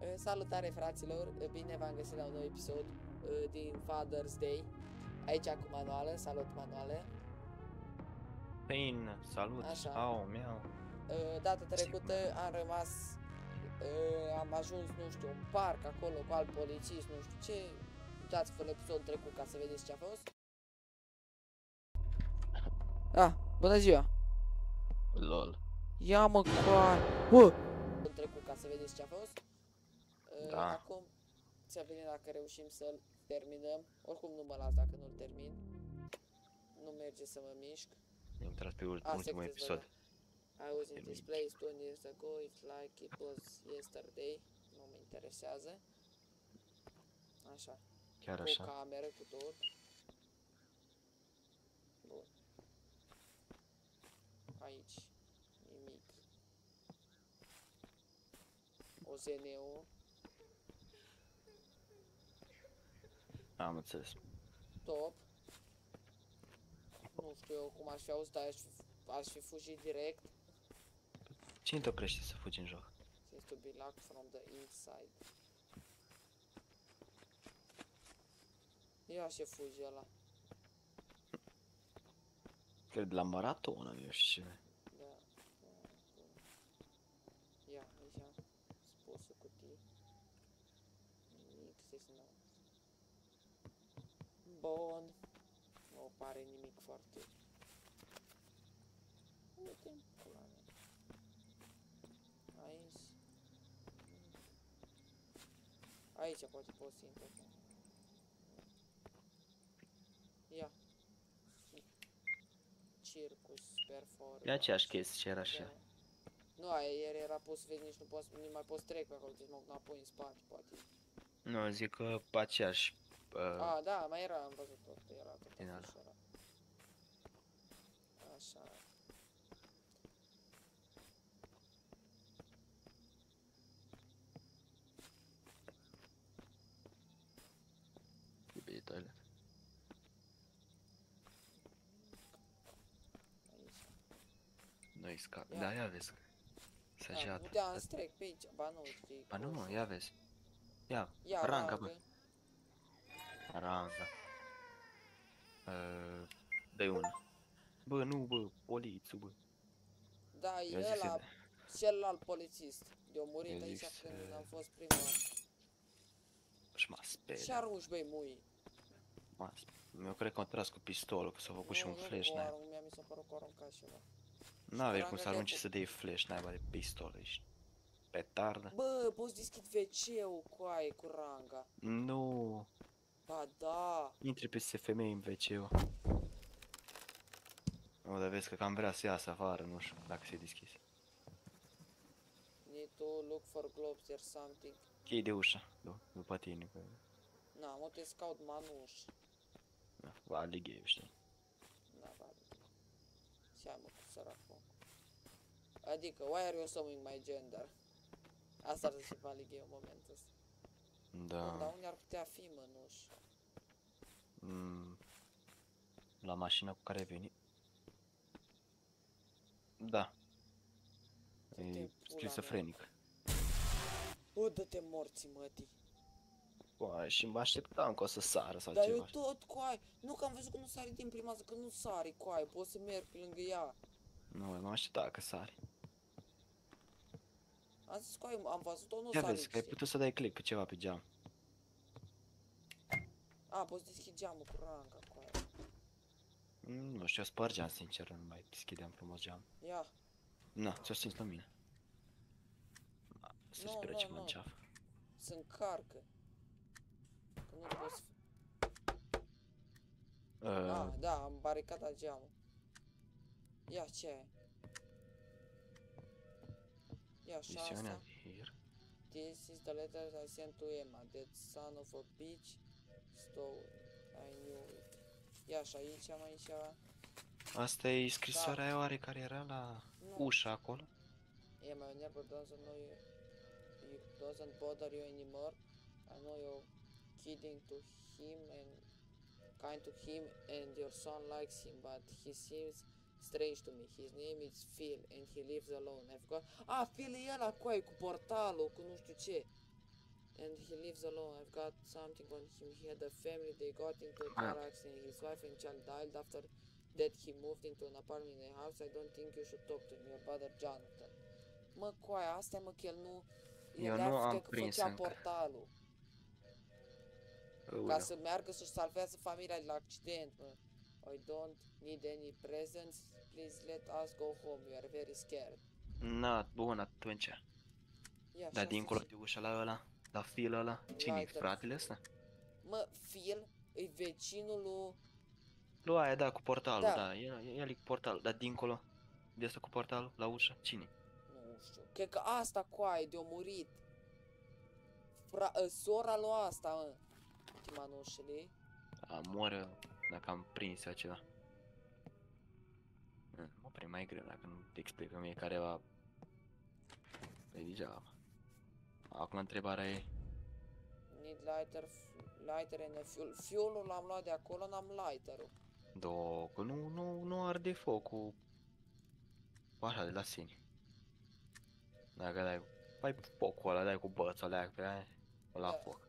Uh, Salutare fraților, Uh, bine v-am găsit la un nou episod uh, din Father's Day Aici cu manuale, salut manuale Pain, salut, Așa. au, miau. Uh, Data trecută am rămas, uh, am ajuns, nu știu, un parc acolo cu alt polițist, nu știu ce Uitați-vă la episodul trecut ca să vedeți ce a fost Ah, bună ziua! Lol. Ia mă coar! Bă! trecut ca să vedeți ce a fost. Uh, Da. Acum să vedem dacă reușim să-l terminăm. Oricum nu mă las dacă nu-l termin. Nu merge să mă mișc. Am intrat pe ul- A, ultimul se episod. I was in this Termin. place 20 years ago, it's like it was yesterday. Nu mă interesează. Așa. Chiar Cu așa. cameră, cu tot. Bun. Aici. Nimic. OZN-ul. Am înțeles. Top. Nu știu eu cum aș fi auzit, dar aș fi, aș fi fugit direct. Cine te oprește să fugi în joc? Seems to be locked from the inside. Ia și fugi ăla. Cred la maratonă, eu știu ce. Da. da, bun. Ia, aici. Spusă cutii. Nimic, zis nu. Bun. Nu pare nimic foarte... Uite, pula mea. Aici. Aici poate poți să intri. acum. Ia. Circus performance. E aceeași chestie ce era și Da. ea. Nu, aia ieri era pus, vezi, nici nu poți, nu mai poți trec pe acolo, trebuie să mă duc înapoi în spate, poate. Nu, zic că pe aceeași... Uh, A, da, mai era, am văzut tot, era tot Din ala. afiș era. Așa. iubitorile. Aici. Noi sca... Ia. Da, ia vezi. Da, Săgeată. puteam să trec pe aici, ba nu, știi. Ba nu, cum mă, să- ia vezi. Ia, Ia, ranga, bă. Rangă. Ranga. Uh, dă una. Bă, nu, bă, polițul, bă. Da, Eu e zic să ăla, celălalt polițist. De-o murit Eu aici zic când să- am fost prima oară. Și mă Ce sperie. arunci, băi, mui? Mă sp- Eu cred că am tras cu pistolul, că s-a făcut și Nu, un nu flash, cu n-ai. arunc, mie mi s-a părut că o aruncat ceva. N-avei cum Ranga să arunci de- să dai flash, n-ai de pistol, ești petardă. Bă, poți deschid WC-ul cu aia, cu ranga. Nu, Ba da. intri peste femei în wc Nu, dar vezi că cam vrea să iasă afară, nu știu dacă se deschis. Need to look for globes or something. Chei de ușa, du- după tine, că Na, mă te scaut manuș. na, va alighe, știi. Na, ba. Ce mă, cu săracul. Adică, why are you assuming my gender? Asta ar să se valighe în momentul ăsta. Dar Da, unde ar putea fi mănuș? mm, la mașina cu care ai venit. Da, Dă-te e pula schizofrenic. O, dă-te morții, mătii. Bă, și mă așteptam că o să sară sau Dar ceva. eu tot coai. Nu că am văzut că nu sari din prima zi, că nu sari coai. Pot să merg pe lângă ea. Nu, mă așteptam că sari. Am zis coai, am văzut-o, nu Ia sari. vezi că ai știi? putut să dai click pe ceva pe geam. A, poți deschide geamul cu ranga, coai. Mm, Nu știu, eu spărgeam sincer, nu mai deschideam frumos geam. Ia. Na, ți-o simți la mine. Na, Să Nu, speră nu, ce mă nu. înceafă. Se încarcă. Că nu poți... Uh, Ah, da, am baricadat geamul. Ia, ce e? Ia, și misiunea asta. here. This is the letter I sent to Emma, that son of a bitch stole. I knew it. Ia, și aici am aici ceva. Asta e scrisoarea aia oare care era la Nu. ușa acolo? Emma, your neighbor doesn't know you, you doesn't bother you anymore. I know you're kidding to him and kind to him and your son likes him, but he seems strange to me. His name is Phil and he lives alone. I forgot. Ah, Phil e ăla cu ai, cu portalul, cu nu știu ce. and he lives alone. I've got something on him. He had a family. They got into a Ah. car accident. His wife and child died after that. He moved into an apartment in a house. I don't think you should talk to him. Your brother Jonathan. Mă, coaia, asta e, mă, că el nu... Eu el nu ar- am cred că prins făcea încă. portalul. Ca Ăulă. să meargă să-și salvează familia de la accident, mă. I don't need any presents. Please let us go home. We are very scared. Na, bun, atunci. Ia, Dar și asta dincolo zice. de ușa la ăla, la fil ăla, cine e Lighter. fratele ăsta? Mă, Phil e vecinul lui... Lu aia, da, cu portalul, Da. da, el, el e cu portalul, dar dincolo de asta cu portalul, la ușă, cine? Nu știu. Cred că asta coaie de-o murit. Fra, ă, sora lui asta, mă. Timanușele. A, moară dacă am prins eu ceva. Mm, Mă pare mai greu dacă nu te explică mie careva. E degeaba. Acum întrebarea e, Need lighter, f- lighter and a fuel. Fuelul l-am luat de acolo, n-am lighterul. două, că nu, nu, nu arde focul așa de la sine. Dacă dai, pai focul ăla, dai cu băța alea pe aia, la Da. foc.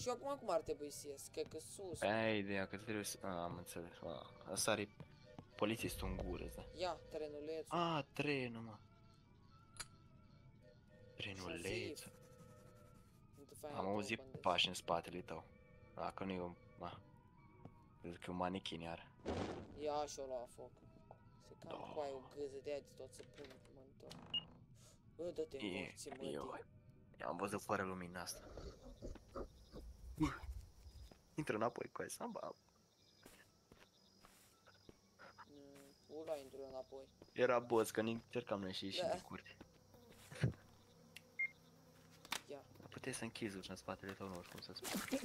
Și eu acum cum ar trebui să ies? Cred că sus. Pe aia e ideea că trebuie să... A, am înțeles. A, asta are polițistul în gură, da. Ia, trenulețul. A, trenul, mă. Trenulețul. Nu te faci Am tu, auzit băndesc. pași în spatele tău. Dacă nu e un... Ma. Cred că e un manichin iar. Ia și-o lua foc. Se cam Da. coaie o gâză de aia de tot să pun pe monitor. Bă, dă-te E, morții, mă, eu, tine. eu am văzut fără lumina asta. Intră înapoi cu aia, samba. Mm, Pula, intru eu înapoi. Era boț, că ne încercam noi și ieșim Da. din curte. Ia. Dar puteai să închizi ușa în spatele tău, nu știu cum să spun.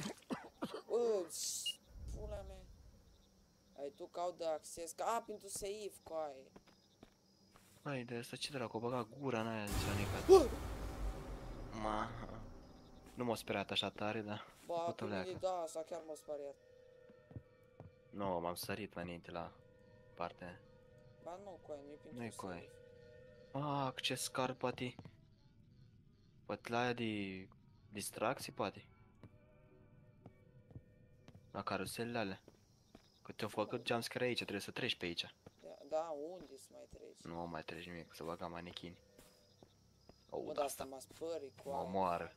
Bă, ss, pula mea. Ai tu caut de acces, ca a, pentru save, coaie. Băi, de asta ce dracu, o băga gura în aia, zicea necat. Bă, Ma... Nu m-a speriat așa tare, dar... bă, Făcut o pe mine, leacă. da, asta chiar m-a speriat. Nu, m-am sărit mai înainte la partea aia. Ba nu, coaie, nu-i pentru Nu-i save. coaie. Ah, ce scar, poate... Poate la aia de... Distracție, poate. La caruselele alea. Că te-au făcut jumpscare aici, trebuie să treci pe aici. Da, Da, unde să mai treci? Nu mai treci nimic, să băga manechini. Mă, Aud dar asta asta, m-a spărit, mă coaie. omoară.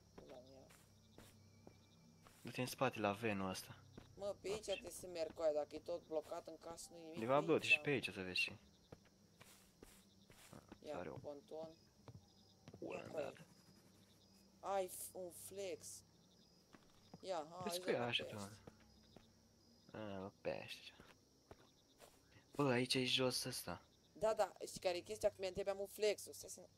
Pula mea. Du-te în spate la venul ăsta. Mă, pe aici trebuie să merg, coaie, dacă e tot blocat în casă, nu-i nimic De fapt, pe du-te și aici. pe aici să vezi și... Ia, Sare o ponton. pulă Ia, în coaie. dată. Ai f- un flex. Ia, hai, Îți zi pe la așa, pește. tu. A, pește. Bă, aici e jos ăsta. Da, da, știi care e chestia? Că mi-a întrebat un flex Stai să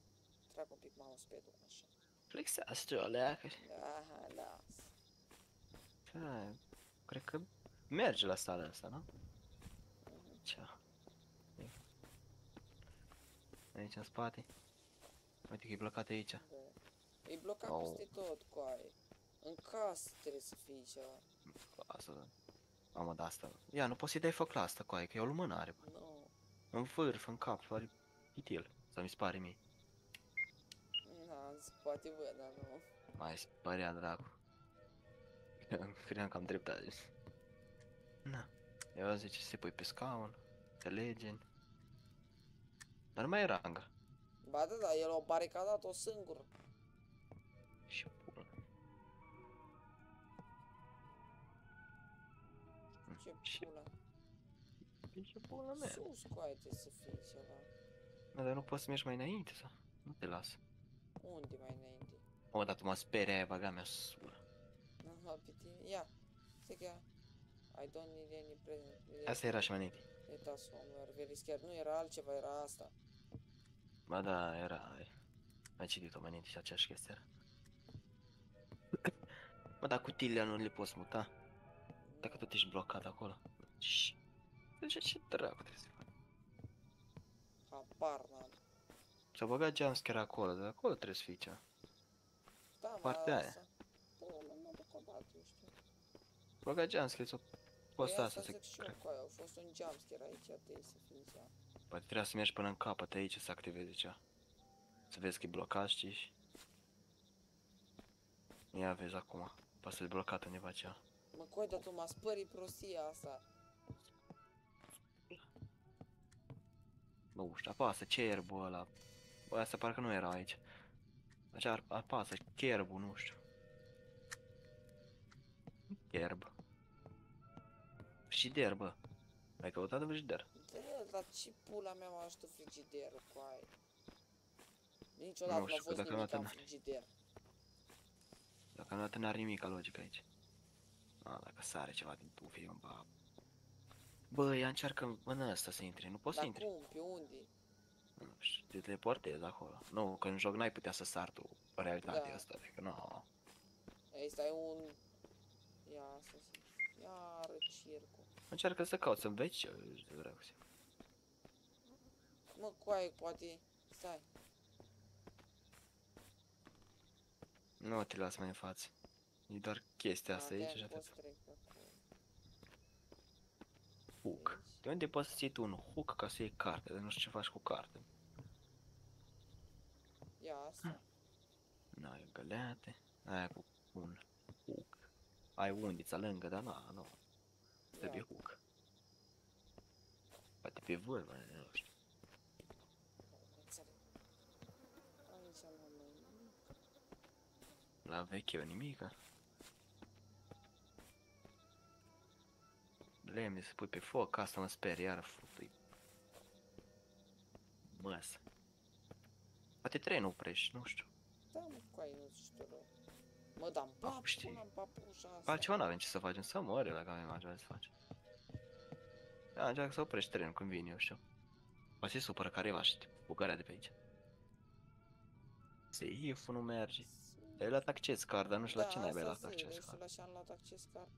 trag un pic mousepad-ul, așa. Flexează o leacă. Aha, las. Da, cred că merge la sala asta, nu? Mhm. Ce? Aici în spate. Uite că e blocat aici. Da. E blocat Au. peste tot, coaie. În casă trebuie să fie ceva. Asta. Mamă, de asta. Ia, nu poți să-i dai foc la asta, coaie, că e o lumânare, bă. Nu. În vârf, în cap, pare itil. Sau mi se pare mie. Na, se poate văd, dar nu. Mai se părea dracu. Credeam că am dreptate. Na. Eu zice, se pui pe scaun, te legeni. Dar nu mai e ranga. Ba da, da, el a baricadat-o singur. Și pula. Ce Și- pula. Ce pula mea. Sus, coaie, trebuie să fie ceva. Da, dar nu poți să mergi mai înainte sau? Nu te las. Unde mai înainte? O, dar tu mă speria aia, baga mea sulă. N-am luat pe tine. Ia, stai că ia. I don't need any present. Asta era și mai înainte. Uitați, omul, are very scared. Nu era altceva, era asta. Ba da, era... Ai citit-o mai înainte și aceeași chestie era. Mă, dar cutiile nu le poți muta. Dacă tot ești blocat acolo. Și... Deci ce dracu trebuie să faci? Habar n-am. S-a băgat jumpscare acolo, dar acolo trebuie să fie cea. Da, mă, Partea aia. asta. Da, mă, mă duc o dată, eu știu. Băgat jumpscare, s-o poți Păi asta asta să zic și eu, cred. cu aia, a fost un jumpscare aici, trebuie să fie cea. Poate trebuia să mergi până în capăt aici să activezi cea. Să vezi că e blocat, știi? și- Ia vezi acum. Poate să blocat undeva ceva. Mă, coi, dar tu m-a spărit prostia asta. Nu știu, apasă cerbul ăla. Bă, asta parcă nu era aici. Așa ar- apasă cherbul, nu știu. Cherb. Frigider, bă. Ai căutat în frigider? Da, dar ce pula mea mă ajută frigiderul cu aia? Niciodată Nu nu a știu, fost dacă nimic nu în te- frigider. Dacă nu n-are nimic logică aici. A, dacă sare ceva din tufe, eu ba... Bă, ea încearcă în ăsta să intre, nu poți să Dar intri. cum? Pe unde? Nu știu, te teleportezi acolo. Nu, că în joc n-ai putea să sar tu realitatea Da. asta, adică nu. Ăsta e un... Ia asta să... Iară circul. Încearcă să cauți în veci, de dracu. Mă, coaie, poate... Stai. Nu te las mai în față. E doar chestia asta A, aici de-aia și nu atât. pot să trec pe acolo. Hook. Aici. De unde poți să-ți iei tu un hook ca să iei carte, dar nu știu ce faci cu carte. Ia asta. N-ai găleate, aia cu un hook. Ai undița lângă, dar na, nu. Trebuie Ia. hook. Poate pe vârfă, nu știu. Înțeleg. Aici nu am mai nimic. La vecheu nimica. Lemne să pui pe foc, asta mă sperie, iar futui. Măsă. Poate trenul oprești, nu știu. Da, mă, coaie, nu știu rău. Mă, dar Acum știi. pap, până papușa asta. Pe altceva n-avem ce să facem, să moare dacă avem altceva să facem. Da, încearcă să oprești trenul când vine, eu știu. Poate se supără careva și te bugarea de pe aici. Seif nu merge. Ai luat acces card, dar nu știu la ce naiba ai luat acces card. card. Da, așa am luat acces card.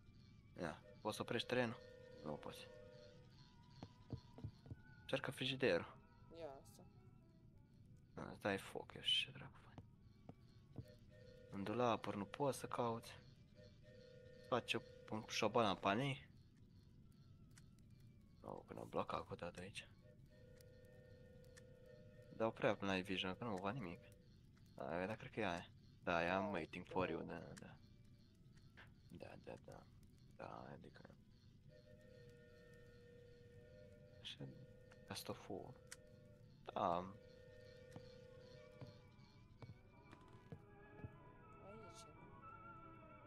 Ia, poți să oprești trenul? Nu poți. Încearcă frigiderul. Ia asta. Da, Îți dai foc, eu știu ce dracu faci. În dulapuri nu poți să cauți. Faci o- un șoban în panei. Oh, că ne-am blocat cu dată aici. Dau prea până la vision, că nu văd nimic. Da, dar cred că e aia. Da, e am waiting for you, da, da. Da, da, da. Da, adică... Așa, asta fu. Da,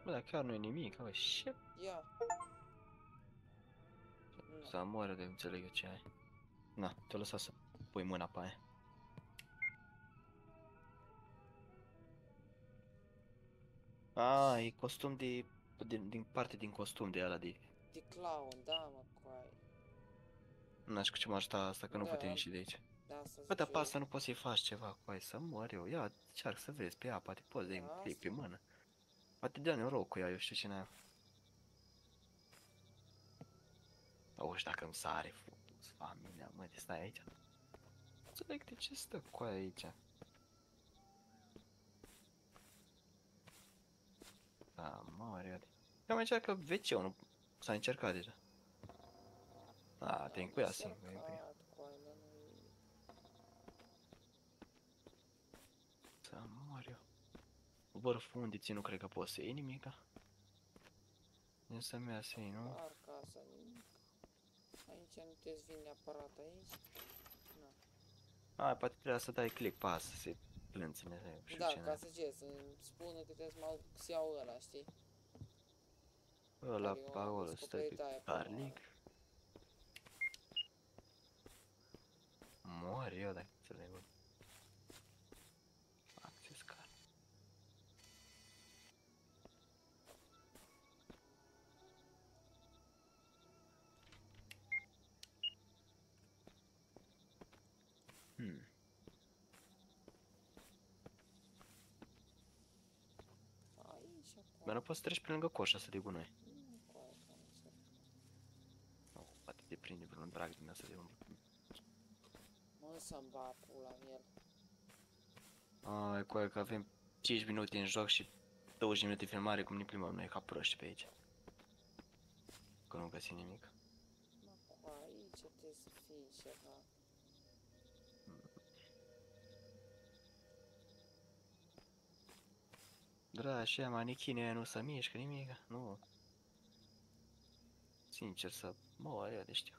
bă, dar chiar nu e nimic, bă, ce Ia. Nu. Să moară de înțeleg eu ce ai. Na, te-o lăsat să pui mâna pe aia. A, e costum de... Din, din parte din costum de ala de... De clown, da, mă, coaie. Nu știu cu ce m-a ajutat asta, că nu Da. putem ieși de aici. Da, asta Bă, dar zic pe eu. asta nu poți să-i faci ceva cu aia, să mor eu. Ia, încearcă să vezi pe ea, poate poți de Da, clip pe asta. mână. Poate dea noroc cu ea, eu știu cine aia. Auzi, dacă îmi sare futus, familia, mă, de stai aici. Înțeleg de ce stă cu aia aici. Da, mare, iată. Eu mai încearcă wc nu s-a încercat deja. A, te încuia Am singur, e bine. încercat, coaie, dar nu-i- Să mor eu. Vârful unde ții nu cred că poți să iei nimica. Însă mi-a să iei, nu? Parcă asta nimic. Aici nu te vin neapărat aici. Na. A, poate trebuia să dai click pe asta, să-i plânți, ne știu Da, ce ca n-ai. să ce, să-mi spună că trebuie să mă aud- să iau ăla, știi? Ăla Care eu pe am acolo, stai descoperit pe aia pe Parlic. Mor eu dacă înțeleg, bă. Access card. Hmm. Aici, Dar coaie. nu poți să treci pe lângă coșa asta de gunoi. Nu, coaie, că nu înțeleg. Nu, poate te prinde vreun drag din asta de un... Mă, să-mi ba pula în el. Ai, cu aia că avem 5 minute în joc și 20 minute filmare, cum ne plimbăm noi ca proști pe aici. Că nu găsim nimic. Mă, coaie, aici trebuie să fie ceva. Da, așa manichinii aia nu se mișcă nimic, nu. Sincer să mor, eu de știu.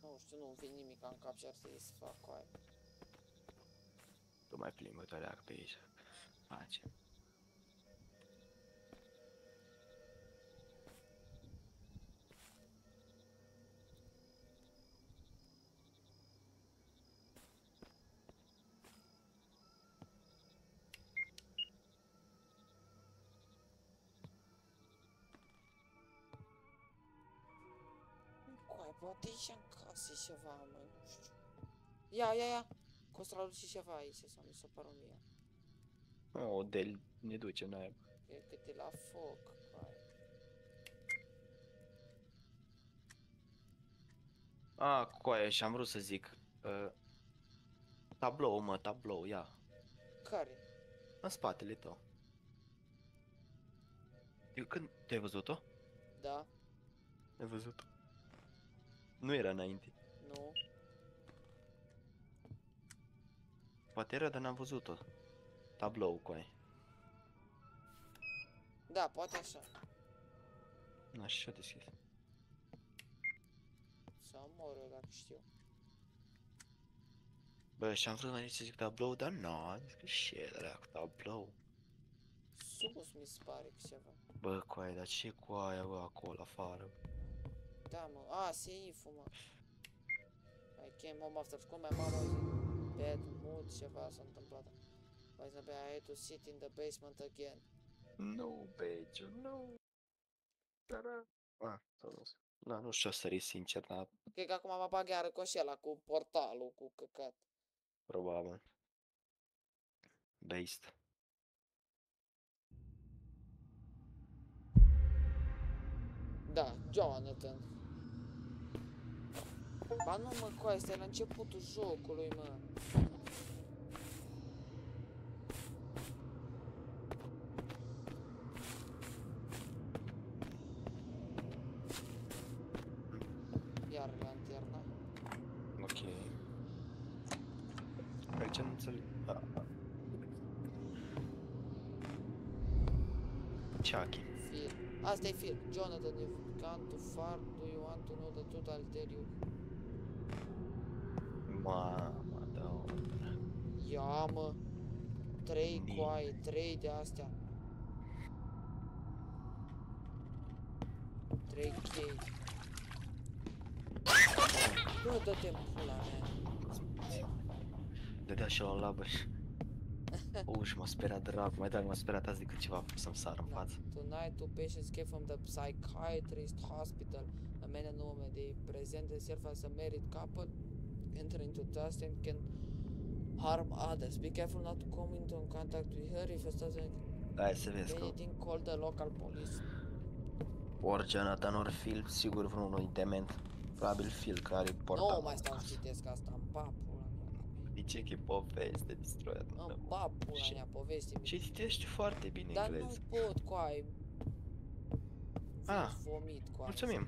Nu știu, nu-mi vine nimic în cap ce ar trebui să fac cu aia. Tu mai plimbă tu aleacă pe aici. Face. Poate și în casă e ceva, mă, nu știu. Ia, ia, ia! Costra și ceva aici, sau mi s-a părut mie. O, de ne duce noi. E cât e la foc, cu aia. A, coaie, și am vrut să zic. Uh, tablou, mă, tablou, ia. Care? În spatele tău. Eu când te-ai văzut-o? Da? Ai văzut-o? Nu era înainte. Nu? Poate era, dar n-am văzut-o. Tablou, coaie. Da, poate așa. Na, și ce-a deschis? Să mor eu dacă știu. Bă, și am vrut mai să zic tablou, dar nu, am zis că ce dracu, tablou. Sus mi se pare că ceva. Bă, coaie, dar ce cu aia, bă, acolo, afară? Da, mă. A, seif mă. I came home after school, my mom was in bad mood, ceva s-a întâmplat. For example, I had to sit in the basement again. Nu, Beciu, nu. Tara. A, s-a dus. Da, nu știu, sări sincer, dar Cred că acum mă bag iară cu ăla, cu portalul, cu căcat. probabil. Based. Da, Jonathan. Ba nu mă, cu asta e la începutul jocului, mă. Iar lanterna. Ok. Aici nu înțeleg. A, a. Chucky. Phil. Asta e Phil. Jonathan, you've gone too far. Do you want to know the truth? I'll tell you. Mama, da. Ia, mă. Trei Ni- coaie, trei de astea. Trei chei. Bă, dă-te în pula mea. Dădea și la labăș și... Uși, m-a speriat dracu, mai drag m-a speriat azi decât ceva să-mi sară în Da. față. Tonight, two patients came from the psychiatrist hospital. A man and a woman, they present themselves as a married couple, enter into trust and can harm others. Be careful not to come into contact with her if you start Hai să vezi că anything, call the local police. ori Jonathan, ori Phil, sigur vreunul e dement. Probabil Phil, care e portat. Nu mai stau să citesc asta, în papula mea. De ce că e poveste destroiat? În papula Și- mea, povesti Și citești foarte bine Dar nu engleză. pot, coai. Ah, Vomit, coai. Mulțumim.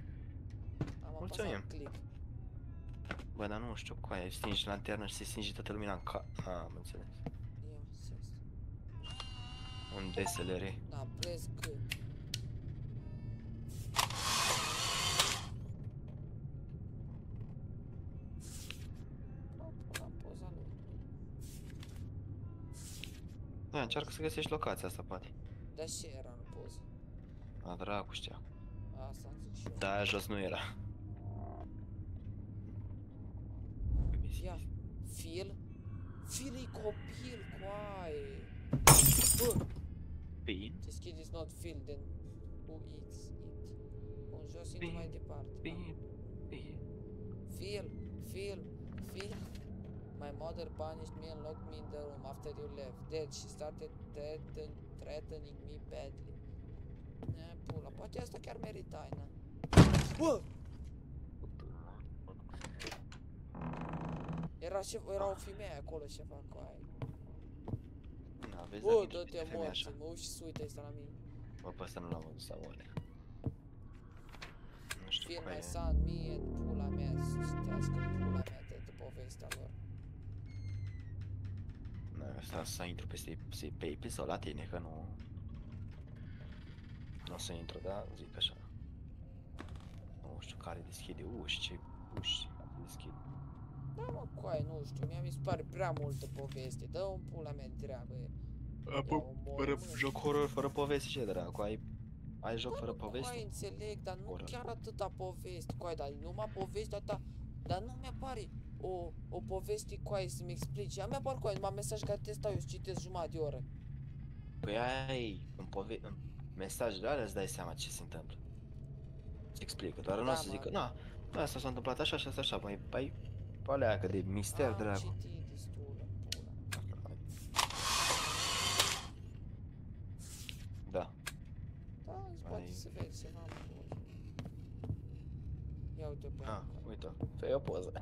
Am mulțumim. apăsat click. Bă, dar nu știu, cu aia, stingi lanterna și se stinge toată lumina în ca... A, am înțeles. Ia, ses. Un DSLR. Da, press C. La poza lui. Da, încearcă să găsești locația asta, poate. Dar ce era în poză? A, dracu știa. Asta îmi zic și eu. Da, aia jos nu era. Ia, Phil? Phil e copil, coaie. Bă, Bine, this kid is not Phil, then who eats it? Bun, jos intru mai Bine, departe. da. bine, bine. Phil, Phil, Phil. My mother punished me and locked me in the room after you left. Then she started threaten, threatening me badly. Ne, pula, poate asta chiar meritai, na. Bă! Era, ce, era o femeie acolo ceva cu aia. Na, vezi, Bă, dacă dă-te e morți, mă uși și se uită ăsta la mine. Bă, pe ăsta nu l-am văzut sau oare. Nu știu aia. son, me and pula mea să pula mea de povestea lor. Asta să intru peste, peste pe IP sau la tine, că nu... Nu o să intru, da? Zic așa. Nu știu care deschide uși, ce uși deschid. Da, mă, coai, nu știu, mie mi se pare prea multă poveste. Dă un pula mea treabă. Apă, Ia, omor, fără, mă. joc horror fără poveste, ce dracu, ai, ai joc Da, fără mă, Coai, poveste? înțeleg, dar nu Horror. chiar atâta poveste, coai, dar numai povestea ta. Dar nu mi-apare o, o poveste, coai, să-mi explici. Ea mi-apare, coai, numai mesaj care te stau eu să citesc jumătate de oră. Păi ai, în, pove- în mesajele alea îți dai seama ce se întâmplă. Îți explică, doar nu Da, o să mă. zică, na, da, asta s-a întâmplat așa și asta așa, mai, ai, pe alea că de mister, Am dracu. citit destul, pula. Da, Da, îți poate Ai- să vezi ceva în poză. Ia uite pe ah, acolo. uite, fă o poză.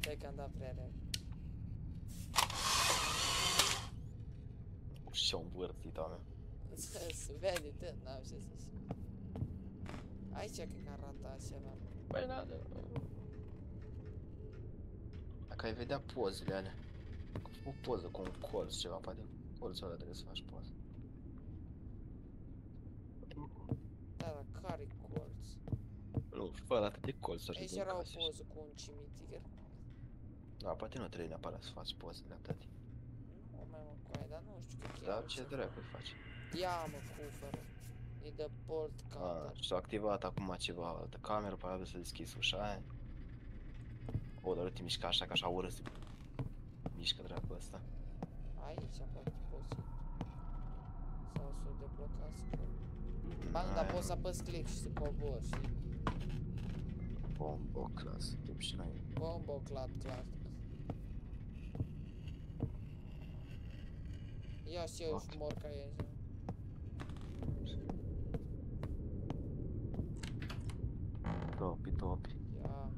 Stai că am dat prea repede. Și-o învârtit, oameni. Se se vede, da, n-am ce să zic. Aici cred că am ratat ceva. Păi, da, da. Dacă ai vedea pozele alea. O poză cu un colț, ceva, poate. Colțul ăla trebuie să faci poză. Da, dar care colț? Nu, fără atât de colțuri Aici din era o casă. poză cu un cimitir. Da, poate nu trebuie neapărat să faci pozele atât. O mai mă coaie, dar nu știu că chiar. Dar o ce să dracu îi faci? fac. Ia mă cufără. E de bolt A, counter. și s-a activat acum ceva altă cameră, probabil să deschizi ușa aia. O, dar te mișca așa, că așa urât se mișcă dracu ăsta. Aici poate poți. Sau să o deblocați. Ba nu, dar Aia poți să nu. apăs click și să cobori, știi? Bombo class, suntem și noi. Bombo, clat, clat. Ia și eu Ok. și mor ca ei. Добрі, добрі. Я...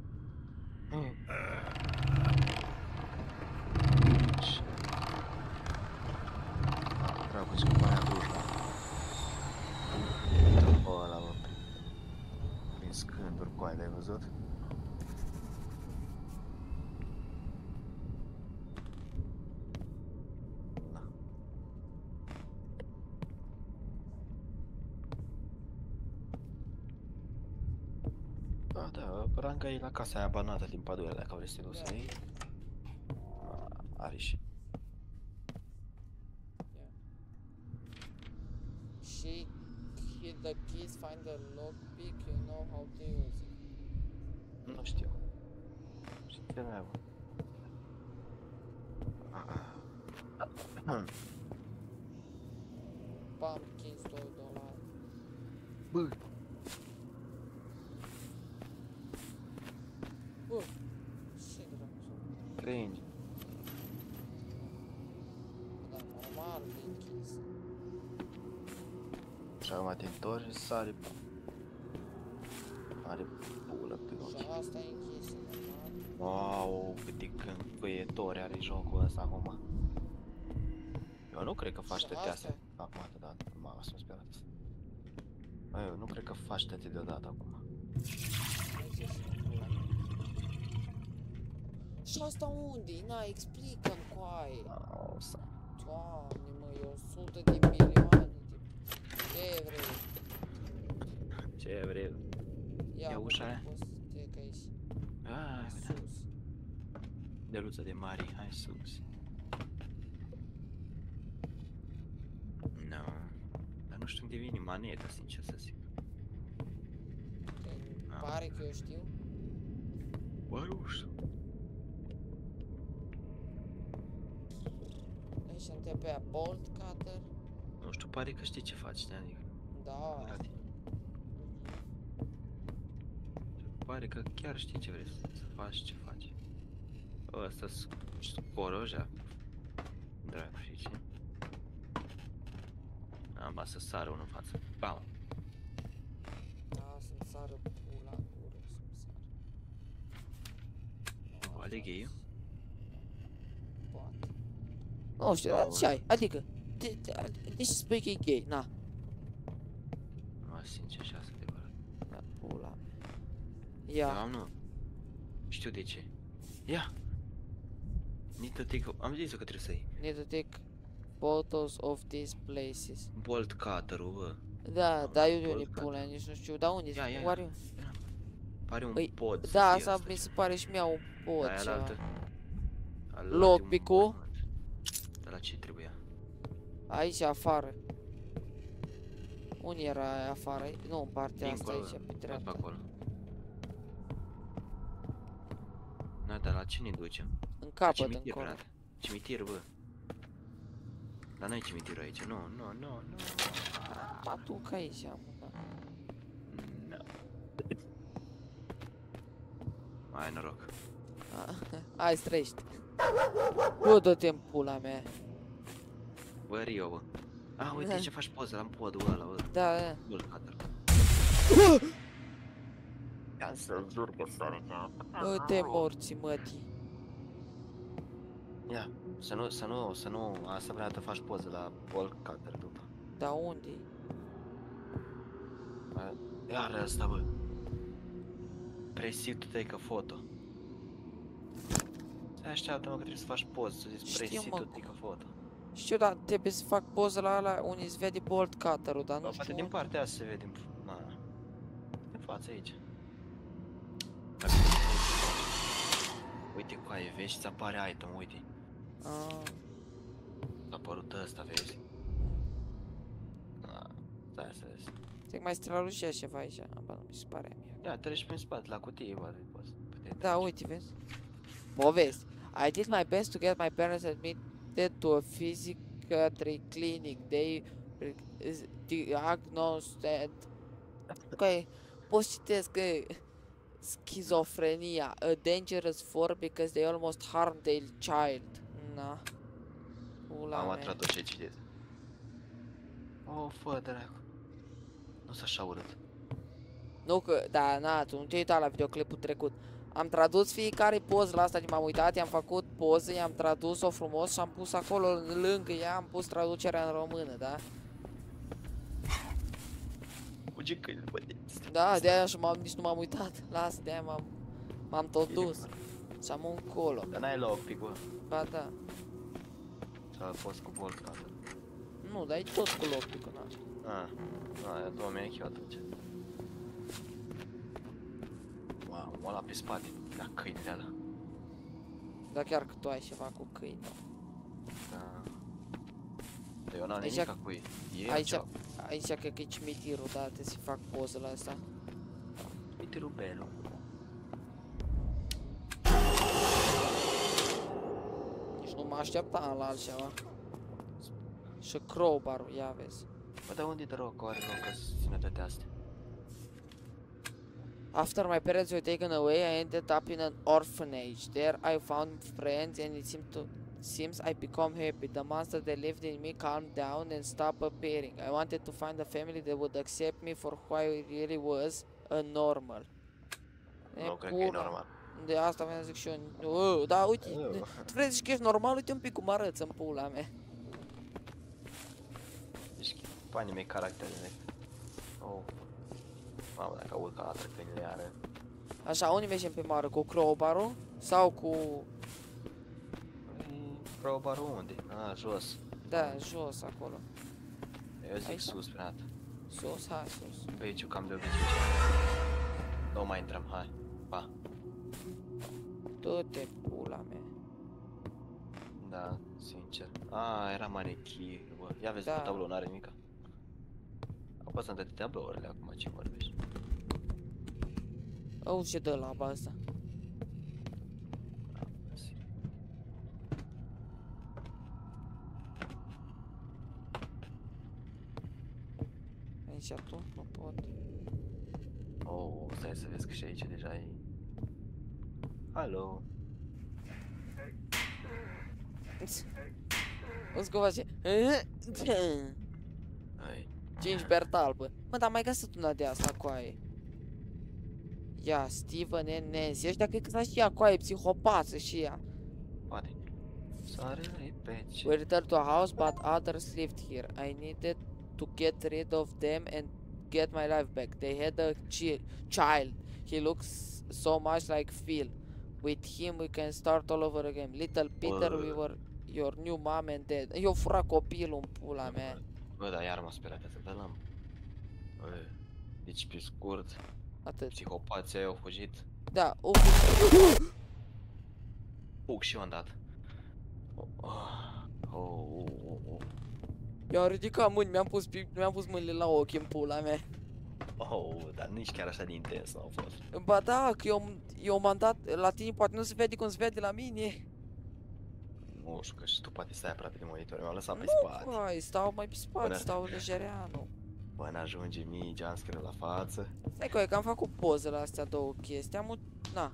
Ah, da, ranga e la casa aia abandonată din pădure, dacă vrei să te duci Da. să iei. Ah, Are și... She hit the keys, find the lockpick, you know how to use it. Nu știu. Și ce treabă? Pumpkins 2 dolari. Bă, Bă, ce dracu sunt? cringe. Da, normal, e închis. Și acum te întorci și sare... Are pulă pe Și ochi. asta e închis, normal. Wow, cât de cântăietori are jocul ăsta acum. Eu nu cred că faci Și toate astea. asta? Acum deodată. M-am asta sperat asta. Bă, eu nu cred că faci toate deodată acum. Aici e pula. Și asta unde Na, explică-mi coaie. Au, să... Doamne, mă, e 100 de milioane de... Ce vrei? Ce vrei? Ia, Ia mă, ușa că aia. poți să trec aici. Ah, Sus. Deluță de mari, hai sus. Nu. Dar nu știu unde vine maneta, sincer să zic. Că Ah. Pare că eu știu. Bă, nu știu. Aici suntem pe aia bolt cutter. Nu știu, pare că știi ce faci, de adică. Da. Arati. Pare că chiar știi ce vrei să, să faci, ce faci. Ăsta scoroja. Dracu, și ce? Am ba să sară unul în față. Bam! Da, să-mi sară pula în gură, să-mi sară. O aleg eu? Poate. Nu știu, dar ce ai? Adică, de, de, de ce spui că e gay? Na, Mă, sincer, și asta adevărat. na, pula. Eu Ia, am nu. Știu de ce. Ia! Need to take... Am zis-o că trebuie să iei. Need to take photos of these places. Bolt cutter-ul, bă. Da, Ah, dar eu de Cold unde cut. pula, nici nu știu, dar unde Ia, ia, ia. Oare? Pare un Păi, pod să Da, fie asta asta, mi se ceva. pare și mie un pod Aia ceva. alaltă. Alaltă e un Lockpick-ul? mod. Dar la ce trebuia? Aici afară. Unde era aia afară? Nu, în partea asta Dincolo, aici, pe tot pe dreapta. acolo. Da, dar la cine ducem? În La capăt cimitir, încolo. frate. Cimitir, bă. Dar n-ai cimitirul aici, nu, nu, nu, nu. Mă duc aici, mă, da. Nu. Ai noroc. A, Hai, străiești. Bă, dă-te în pula mea. Bă, Rio, bă. Ah, uite Da. ce faci poză la podul ăla, bă. Da, da. Bă, cutter. Ia să jur că sare Bă, te morți, mătii. Ia, să nu, să nu, să nu, asta vrea să faci poză la bolt cutter după. Da, unde A, Iar asta, bă. Presiv to take a photo. Stai așteaptă-mă că trebuie să faci poză, să zici Știu, presiv mă, to take a photo. Știu, dar trebuie să fac poză la ala unde se vede bolt cutter-ul, dar Bă, nu poate știu din unde. partea asta se vede în, na, în față aici. Uite cu aia, vezi, ți apare item, uite. Ah, A apărut ăsta, vezi? Da, stai să vezi. Cred că mai strălucea ceva aici. Aba, nu mi se pare mie. Da, treci prin spate, la cutie, poate poți. puteai Da, trece. uite, vezi? Povesti. I did my best to get my parents admitted to a psychiatry clinic. They re- is- diagnosed... Ok, poți citesc că schizofrenia, a dangerous form because they almost harmed their child. Na. Pula Am mea. atrat-o și citesc. Oh, fă, dracu. Nu s așa urât. Nu că, da, na, tu nu te-ai uitat la videoclipul trecut. Am tradus fiecare poză la asta de m-am uitat, i-am făcut poză, i-am tradus-o frumos și am pus acolo lângă ea, am pus traducerea în română, da? Fugi câine, bă, de Da, de-aia și m-am, nici nu m-am uitat. Lasă, de-aia m-am, m-am tot dus. Și am încolo. Dar n-ai lockpick, bă. Ba da. Sau a fost cu bolt cutter. Nu, dar e tot cu lockpick-ul, na. Ah, aia, două meni atunci. Wow, mă la pe spate, la câinele ăla. Dar chiar că tu ai ceva cu câini. Da. Dar eu n-am Aici- nimica cu ei. E Aici, altceva. Aici cred că e cimitirul, da, trebuie să fac poză la asta. Uite rubelul. Nici nu mă așteptam la altceva. Și crowbar ia vezi. Bă, dar unde-i drogul are loc că să țină toate astea? After my parents were taken away, I ended up in an orphanage. There I found friends and it seemed to seems I become happy. The monster that lived in me calmed down and stopped appearing. I wanted to find a family that would accept me for who I really was, a normal. E Nu cred că e pula. normal. De asta vreau să zic și eu. Oh, da, uite, Oh. tu vrei să zici că ești normal? Uite un pic cum arăți în pula mea. Deci, banii mei caracterele. Oh. Mamă, dacă urcă la trăcănile are. Așa, unde mergem pe mare? Cu crowbar sau cu... Crowbar unde? Ah, jos. Da, jos acolo. Eu zic Aici? sus, frate. Sus, hai sus. Pe aici cam de obicei. Nu mai intrăm, hai. Pa. Du-te pula mea. Da, sincer. Ah, era manechi, bă. Ia vezi Da. pe tablou, n-are nimica. Apăsăm toate tablourile acum, ce vorbești. Auzi ce dă la aba asta. Aici tu? Nu pot. Oh, stai să vezi că și aici deja e... Alo. O să face. Hai. 5 bertal, bă. Mă, dar mai găsit una de asta cu aia. Ia, Steven and Nancy. Ăștia cred că s-a cu aia, psihopață și ea. Poate. Sare pe ce... We returned to a house, but others lived here. I needed to get rid of them and get my life back. They had a chi- child. He looks so much like Phil. With him we can start all over again. Little Peter, we Bă. were your new mom and dad. Eu fura copilul în pula mea. Bă, dar iar m-a speriat atât de lăm. Bă, deci pe scurt, Atât. psihopații aia au fugit. Da, o, Fug și eu am dat. Oh, oh, oh, oh, oh. mi-am ridicat mâini, mi-am pus, pi- mi-am pus mâinile la ochi în pula mea. oh, dar nici chiar așa de intens n-au fost. Ba da, că eu, eu m-am dat, la tine poate nu se vede cum se vede la mine. Nu știu că și tu poate stai aproape de monitor, mi-au lăsat pe Nu, spate. Hai, stau mai pe spate, Până- stau lejereanu. Până ajunge mii jumpscare la față. Stai că, că am făcut pozele astea două chestii, am, ut- na,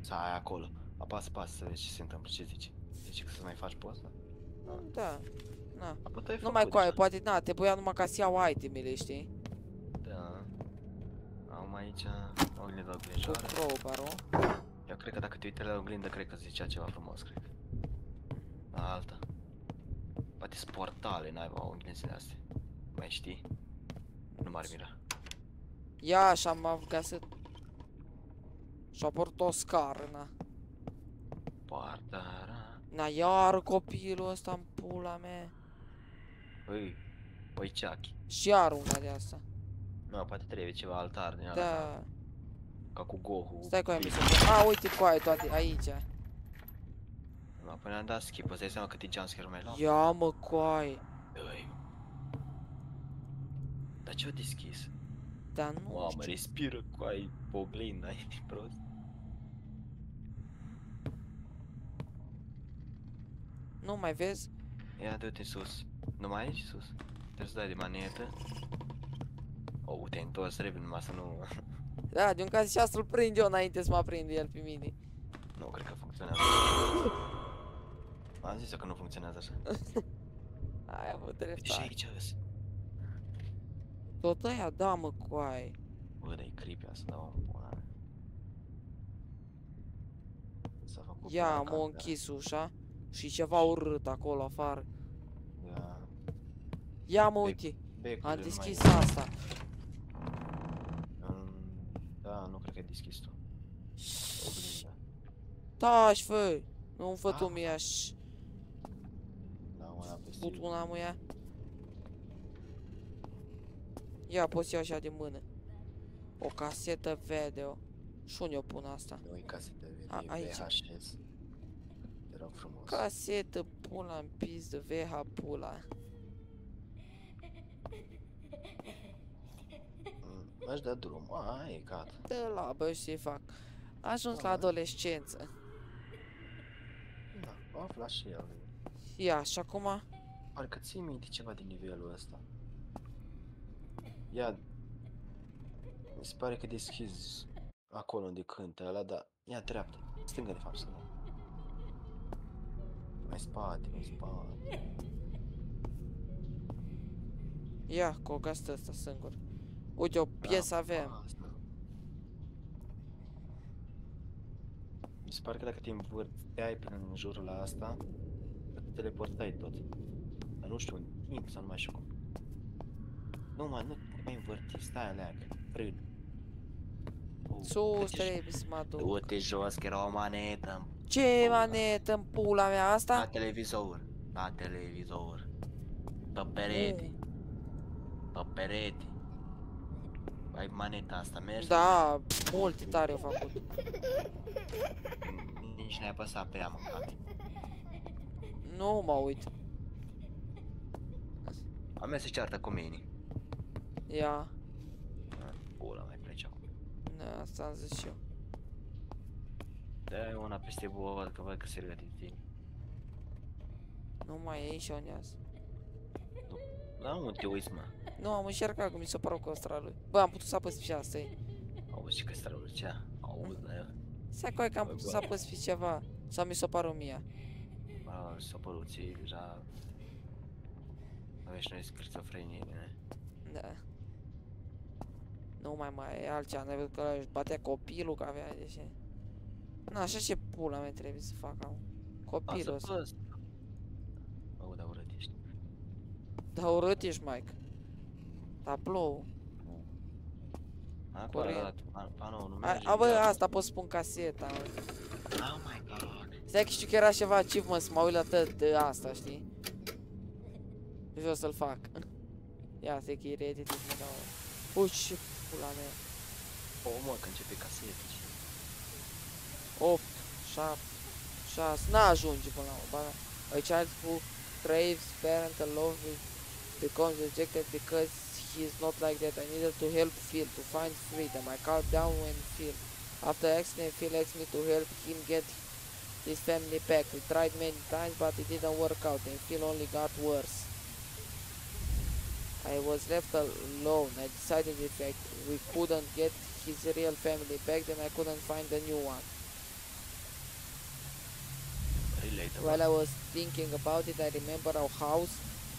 Să ai acolo. Apasă, apasă să vezi ce se întâmplă, ce zici. Zici că să mai faci poza? Da, na. Apoi tu ai Nu mai făcut coaie, deja. poate, na, trebuia numai ca să iau itemele, știi? Da. Am aici oglindă Cu oglinjoară. crowbar-ul. Eu cred că dacă te uitai la oglindă, cred că zicea ceva frumos, cred. La alta. Poate sunt portale, n-ai oglinzile astea. Mai știi? Nu m-ar mira. Ia, și am găsit. Și-a portat o scară, na. Poartara. Na, iar copilul ăsta în pula mea. Ui. Păi ceachi. Și iar una de asta. Nu, poate trebuie ceva altar din ăla. Da. Ca cu Gohu. Stai cu aia mi se pune. A, uite cu aia toate, aici. Da, până am dat skip, îți dai seama câte jumpscare mai luam? Ia mă, coaie. Ui. Dar ce-o deschis? Dar nu Mamă, știu. respiră cu ai pe oglindă, ai prost. Nu mai vezi? Ia du-te sus. Nu mai ești sus? Trebuie să dai de manetă. O, te-ai întors repede numai să nu... Da, de un caz și să-l prind eu înainte să mă prinde el pe mine. nu, cred că funcționează. Am zis că nu funcționează așa. Ai avut Uite și dreptate. aici îs. Tot aia, da mă, coaie. Bă, dar e creepy asta, da, mă, pula mea. S-a făcut Ia, până am camera. închis ușa. Și ceva urât acolo afară. Ia, Ia mă, Bec- uite, becurile am nu deschis mai... asta. Mm, Da, nu cred că ai deschis tu. Oglinda. Taci, fă! Nu-mi fă tu Ah. mie aș Da, una peste... put una mă ia. Ia, poți ia așa de mână. O casetă video. Și unde o pun asta? Nu e casetă A, video, aici. VHS. Te rog frumos. Casetă, pula în pizdă, VH pula. Mm, Aș da drum. A, e gata. Dă la bă și fac. A ajuns la Da. adolescență. Da, o afla și el. Ia, și acum? Parcă ții minte ceva din nivelul ăsta. Ia... Mi se pare că deschizi acolo unde cântă ăla, dar... Ia dreapta. Stângă, de fapt, stângă. Mai spate, mai spate. Ia, cu o gastă asta singur. Uite, o Da, piesă avem. asta. Mi se pare că dacă te învârteai prin jurul la asta, te teleportai tot. Dar nu știu, în timp sau nu mai știu cum. Nu, mă, nu te mai învârti, stai aleagă, frân. Uh, Sus du-te trebuie să mă duc. Du-te jos, că era o manetă Ce manetă în pula mea la asta? televizor. La televizor. Pe perete, pe perete. Ai maneta asta, mergi? Da, multe tare au făcut. Nici n-ai apăsat pe ea, mâncat. Nu mă uit. A mea se ceartă cu mine. Ia, Pula, mai pleci acum. da, asta am zis și eu. Dă una peste bol, că văd că se râde de tine. Nu mai e și onează. La unde te uiți, mă? Nu, am încercat că mi s-a părut că lui. Bă, am putut să apăs pe și asta e. Auzi ce că strălucea. Auzi, da, Stai cu aia că am Bă, putut bă. să apăs pe ceva. Sau mi s-a părut mie. a, s-a părut ție deja... Aveți noi schizofrenie, ne? Da. Nu mai mai e altceva, n-ai văzut că ăla își batea copilul că avea de ce. Na, așa ce pula mea trebuie să fac acum. Copilul ăsta. Lasă pe ăsta. Bă, dar urât ești. Dar urât ești, Mike. Tablou. Acolo, Corect. da, pan- panou, nu A, merge. a, bă, gata. asta pot să pun caseta. mă. Oh my god. Stai că știu că era ceva achievement să mă uit la tot de asta, știi? Și o să-l fac. Ia, stai că e ready, deci mă dau. Uite ce pula mea. O, mă, că începe caseta. 8, 7, 6, n-ajunge până la urmă. A child who craves parental love becomes rejected because he is not like that. I needed to help Phil to find freedom. I calmed down when Phil, after accident, Phil asked me to help him get his family back. We tried many times, but it didn't work out, and Phil only got worse. I was left alone. I decided if I, we couldn't get his real family back, then I couldn't find a new one. Relatable. While I was thinking about it, I remember our house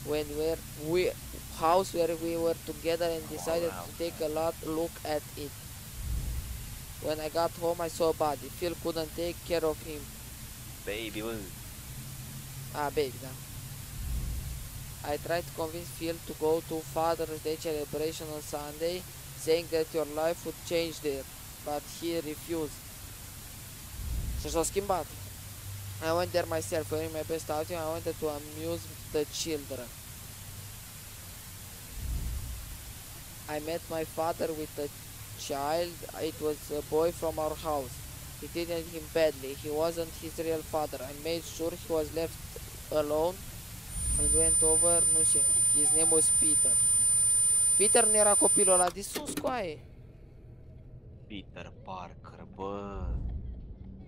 when where we house where we were together and decided wow. to take a lot look at it. When I got home, I saw a body. Phil couldn't take care of him. Baby, bă. Ah, baby. I tried to convince Phil to go to Father's Day celebration on Sunday, saying that your life would change there, but he refused. Și s-a schimbat. I went there myself, eh, wearing my best outfit. I wanted to amuse the children. I met my father with a child. It was a boy from our house. He treated him badly. He wasn't his real father. I made sure he was left alone and went over, nu știu, his name was Peter. Peter nu era copilul ăla de sus, coaie. Peter Parker, bă.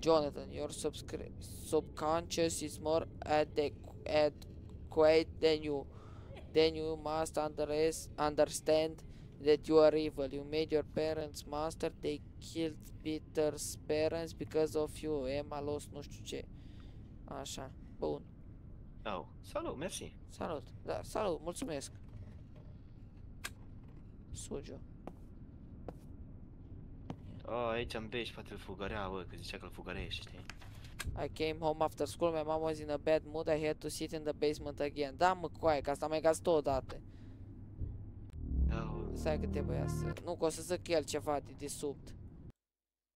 Jonathan, your subconscious is more adequ- adequate than you. Then you must understand that you are evil. You made your parents master. They killed Peter's parents because of you. Emma lost nu știu ce. Așa. Bun. Oh, salut, mersi. Salut. Da, salut. Mulțumesc. Sugiu. Oh, aici în bești poate îl fugărea, bă, că zicea că îl fugărește, știi? I came home after school, my mom was in a bad mood, I had to sit in the basement again. Da, mă, coaie, că asta mai gaz două date. Da, bă. Stai că trebuia să... Nu, că o să zic el ceva de desubt.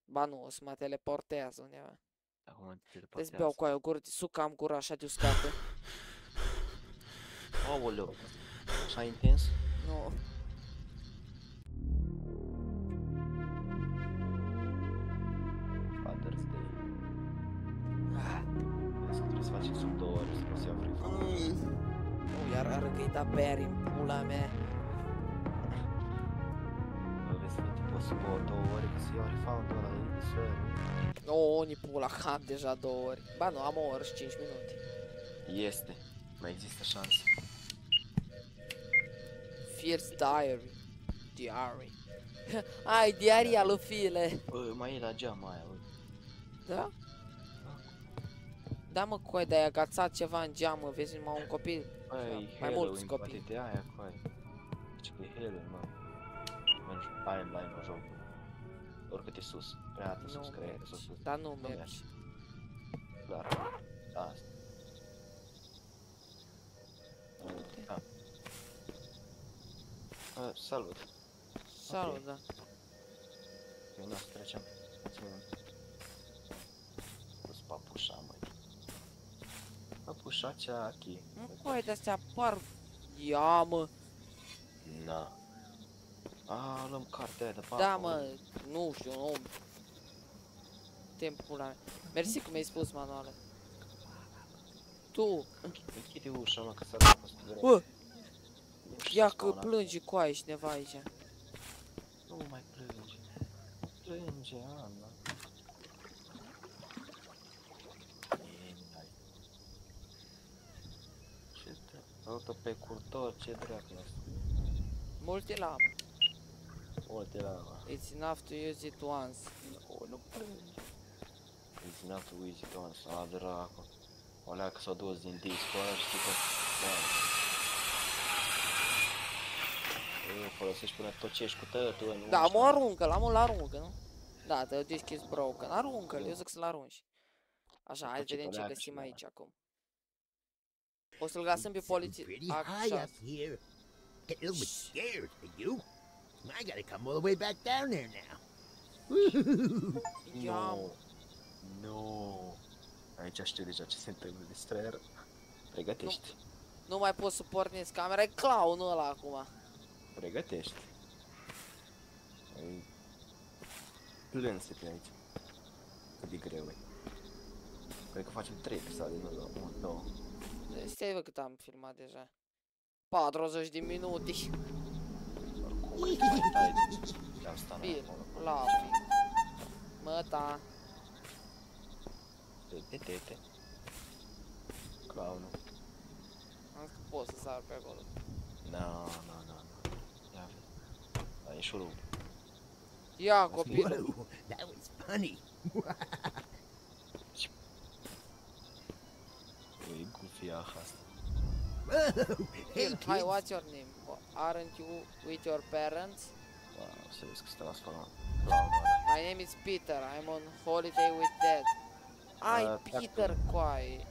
Ba nu, o să mă teleportează undeva. Acum te Deci beau cu aia o gură de suc, am gura așa de uscată. Aoleu. Așa intens? Nu. Facem sub două ore, să se ia. Nu, iar a răcăita beri în pula mea. O, două ore, că să iau refund-ul ăla de sări. Nu, ni pula, am deja două ori. Ba nu, am o oră și 5 minute. Este. Mai există șanse. Fierce Diary. Diary. Ai, diaria lui File. Bă, mai e la geam aia, bă. Da? Da, mă, coi, dar ai agațat ceva în geamă, vezi numai un copil. Băi, mai mulți Halloween, copii. poate de aia, coi. Deci că e Halloween, mă. Mergi timeline în joc. Urcă-te sus. Prea atât Nu sus, cred că sus, mergi, sus. dar nu Nu mergi. Clar. Da, asta. Da. Uh, salut. Salut, da. Bine, o să trecem. Ținem. Pus papușa, măi. Papușa cea achi. Nu, coi, de-astea apar... Ia, mă. Na. A, luăm cartea aia de papă. Da, mă, nu știu, nu. Timpul ăla. Mersi că mi-ai spus manuale. Tu, Închide ușa, mă, că s-ar fost vreme. bă, Nu știu ia să că spawn plânge coaie cineva aici. acolo. Nu mai plânge. Plânge, Ana. Ei, n-ai. Ce dracu? Auto pe curtor, ce dracu e asta? Multe la Uite la ăla. It's enough to use it once. O, nu plânge. It's enough to use it once. A, dracu. O leacă s-o dus din discul ăla, știi că... Doamne. Îl folosești până tot ce ești cu tătul, nu Da, știu. mă aruncă, la mă aruncă, nu? Da, te disk is broken. Aruncă-l, eu zic să-l arunci. Așa, hai să ce vedem ce coleac găsim și aici acum. O să-l găsim pe It's, uh, poliție. Pretty high Așa. up here. Get a little bit scared, are you? I gotta come all the way back down there now. Ia, mă. Nu. Aici știu deja ce se întâmplă, distraer. Pregătești. Nu mai pot să pornesc camera, e clownul ăla acum. Pregătești. Ai plâns să fii aici. Cât de greu e. Cred că facem 3 episoade, nu doar 1, 2. Stai vă cât am filmat deja. 40 de minute. Oricum, ai Te-am stat Bine, acolo. la Mă, da. Tete, tete. Clownul. Am zis că pot să sar pe acolo. No, no, no, no. Ia vezi. Da, e șurub. Ia copilul. Whoa, that was funny. Goofy aha asta. Whoa, hey Phil, hi, what's your name? Aren't you with your parents? Wow, să vezi că se transformă în clownul ăla. My name is Peter. I'm on holiday with dad. I, uh, Peter, coai.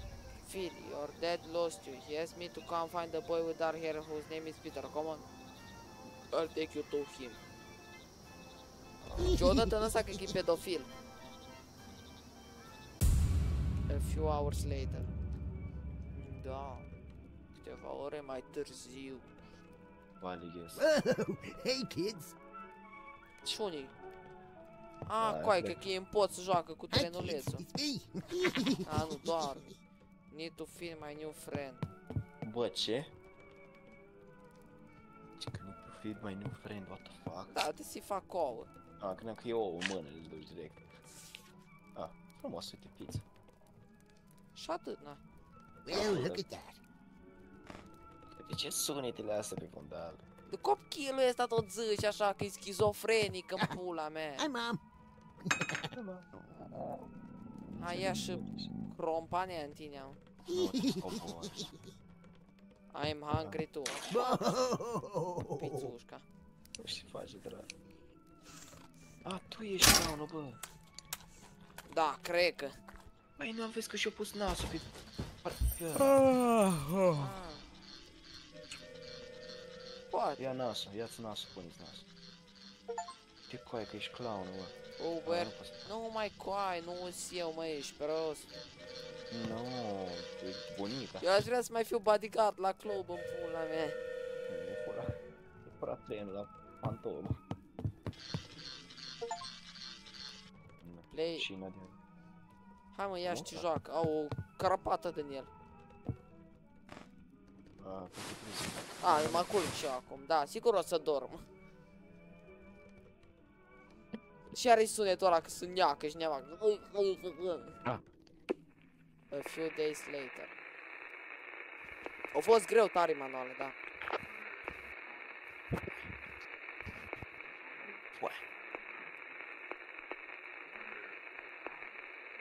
Phil, your dad lost you. He asked me to come find the boy with dark hair whose name is Peter. Come on. I'll take you to him. Jonathan ăsta cred că e pedofil. A few hours later. Da. Câteva ore mai târziu. Vali yes. Whoa, hey kids. Și unii? A, Da, coai, cred cred că e în pot să joacă cu Hi kids, trenulețul. it's me. A, nu, doar. Need to find my new friend. Bă, ce? Ce că nu feed my new friend, what the fuck? Da, de să-i fac ouă. Ah, credeam că e ouă în mână, îl duci direct. Ah, frumos, uite, pizza. Și atât, na. Well, look at that. De ce sunetele astea pe fundal? De copilul ăsta tot zici așa că e schizofrenic în pula mea. Hi, mom. Hai ia și crompania în tine. am. Nu, te cobor. I'm hungry too. Whoa. Pițușca. Nu știu ce face, drag. Ah, tu ești clownul, bă. Da, cred că. Băi, nu am văzut că și-a pus nasul pe... pe- Ah. Poate. Ia nasul, ia-ți nasul, pune-ți nasul. Te coaie că ești clownul, bă. Uber. Ah, nu poți. Nu mai coai, nu sunt eu, mă, ești prost. Nu, e bunica. Eu aș vrea să mai fiu bodyguard la club în pula mea. E fura, e fura trenul la fantomă. Play. Cina de... Hai mă, ia și Nu, ce da. joacă. Au o carapată din el. A, pentru prins. A, mă culc și eu acum. Da, sigur o să dorm. Și are sunetul ăla că sunt neacă și neacă. Ah. A few days later. Au fost greu tare manuale, da. Ue.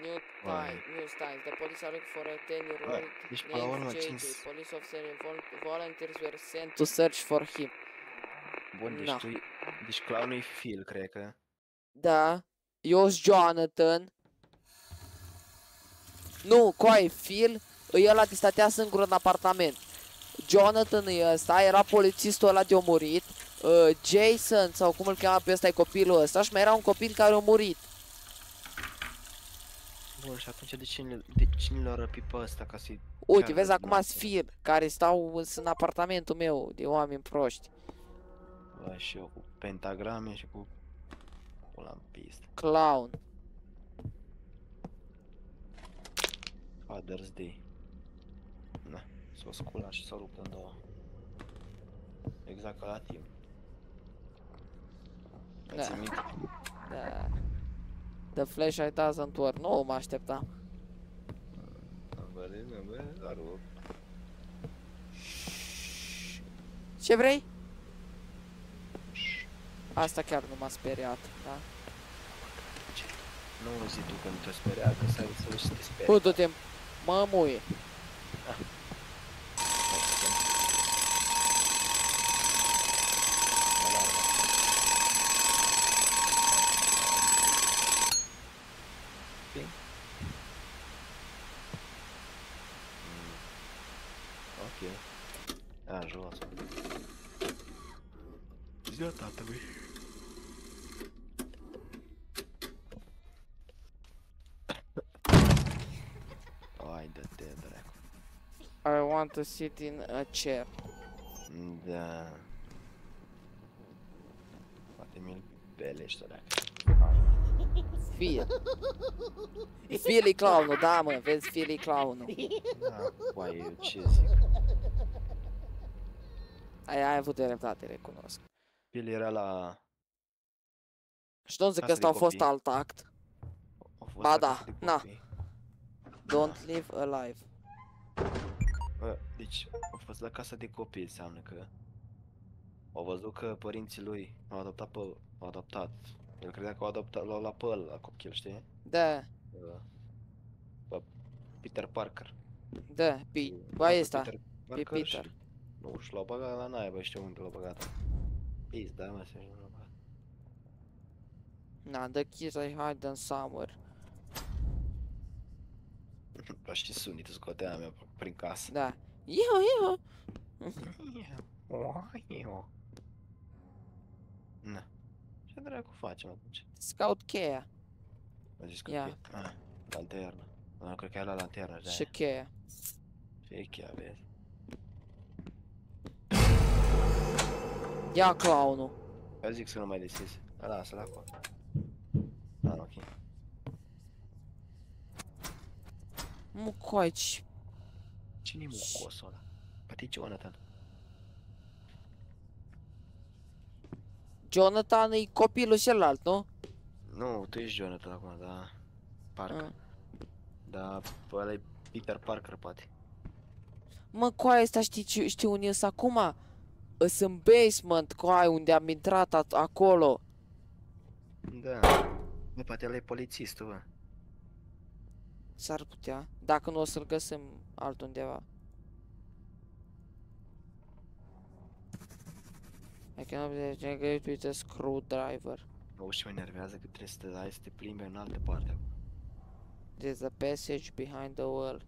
New Oai. time, news times. The police are looking for a 10-year-old Oai, deci până la urmă named JJ. cinci- Police officer and vol- volunteers were sent to search for him. Bun, deci Da. tu e- Deci clownul e Phil, cred că. Da. Eu sunt Jonathan. Nu, coi, Phil, e ăla de stătea singur în apartament. Jonathan e ăsta, era polițistul ăla de omurit. Uh, Jason, sau cum îl cheamă pe ăsta, e copilul ăsta și mai era un copil care a murit. Bun, și atunci de cine, de cine l-a răpit pe ăsta ca să-i... Uite, Care vezi acum dumneavoastră? Phil, care stau sunt în apartamentul meu de oameni proști. Bă, și eu cu pentagrame și cu... Cu la pistă. Clown. Father's Day. Na, s-o scula și s-o rupt în două. Exact ca la timp. Da. Ți minte? Da. The flashlight doesn't work. Nu mă așteptam. Am văzut, am văzut, dar o- Ce vrei? Asta chiar nu m-a speriat, da? Nu zi tu când te speria, că să ai să și te speria. Uite-te, mă muie. Ok. A, jos. ziua tatălui. Ai de te dracu. I want to sit in a chair. Da. Poate mi-l belești o dacă. Fie. Fili clownul, da mă, vezi Fili clownul. Da, Băi, eu ce zic? Ai, ai avut dreptate, recunosc. El era la... Și nu zic că Casă ăsta de a fost copii. alt act. a fost Ba la da, casă de na. copii. Don't live alive. Bă, deci a fost la casa de copii, înseamnă că au văzut că părinții lui au adoptat pe, au adoptat. El credea că au adoptat, l-au luat pe ăla la copil, știi? Da, Uh, Pe Peter Parker. da, pi... L-au Ba pe ăsta, Peter pe Parker și- Peter. Nu, și l-au băgat la naiba, știu unde l-au băgat. Pis, da, mă, să l-au băgat. Na, the kids I hide them somewhere. Dar și sunitul scotea mea prin casă. Da. Iho, iho! Na. Ce dracu facem atunci? Scout cheia. A zis că Ia. e- ah, lanternă. Nu, cred că ai la lanternă. Și cheia. Și chiar vezi. Ia clownul. Eu zic să nu mai deschis. Da, lasă-l acolo. Da, ok. Mu coaci. Cine-i mucosul ăla? Păi Jonathan. Jonathan e copilul celălalt, nu? Nu, tu ești Jonathan acum, da. Parker. Ah. Da, pe ăla e Peter Parker, poate. Mă, coaie ăsta știi, ce- știi unde sunt acum? Îs în basement, coaie, unde am intrat at- acolo. Da. Bă, poate ăla e polițistul, bă. S-ar putea. Dacă nu o să-l găsim altundeva. I cannot be generated with a screwdriver. Nu și mă enervează că trebuie să te dai să te plimbi în altă parte. There's a passage behind the wall.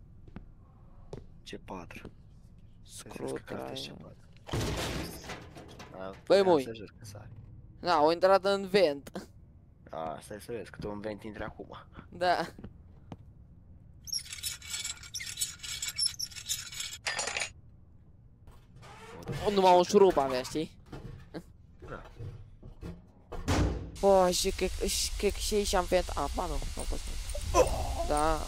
Ce patru. Să zici că cartea și ce Screwdriver. patru. A, Băi, ia mui. Să jos că sari. Na, au intrat în vent. A, stai să vezi că tu în vent intri acum. Da. Numai un șurub avea, știi? Da. Bă, și cred, și cred că și ei și-am vent... A, ba nu, nu a fost Da.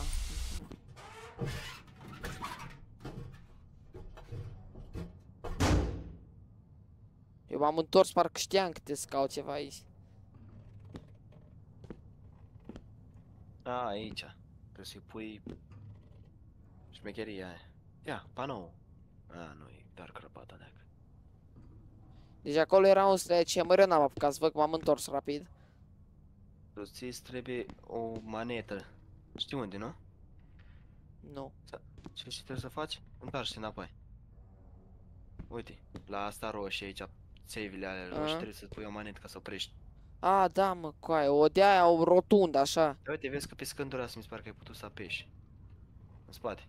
Eu m-am întors, parcă știam că te scau ceva aici. A, aici. Trebuie să-i pui șmecheria aia. Ia, panou. A, nu, e doar crăpata dacă. Deci acolo era un sledgehammer, eu n-am apucat să văd că m-am întors rapid. Tu ți trebuie o manetă. Știi unde, nu? Nu. Ce ce trebuie să faci? Întoarce înapoi. Uite, la asta roșie aici, save-le alea roșii, A. trebuie să pui o manetă ca să oprești. A, da, mă, coaie, o de aia, o rotundă, așa. Dar uite, vezi că pe scândura asta mi se pare că ai putut să apeși. În spate.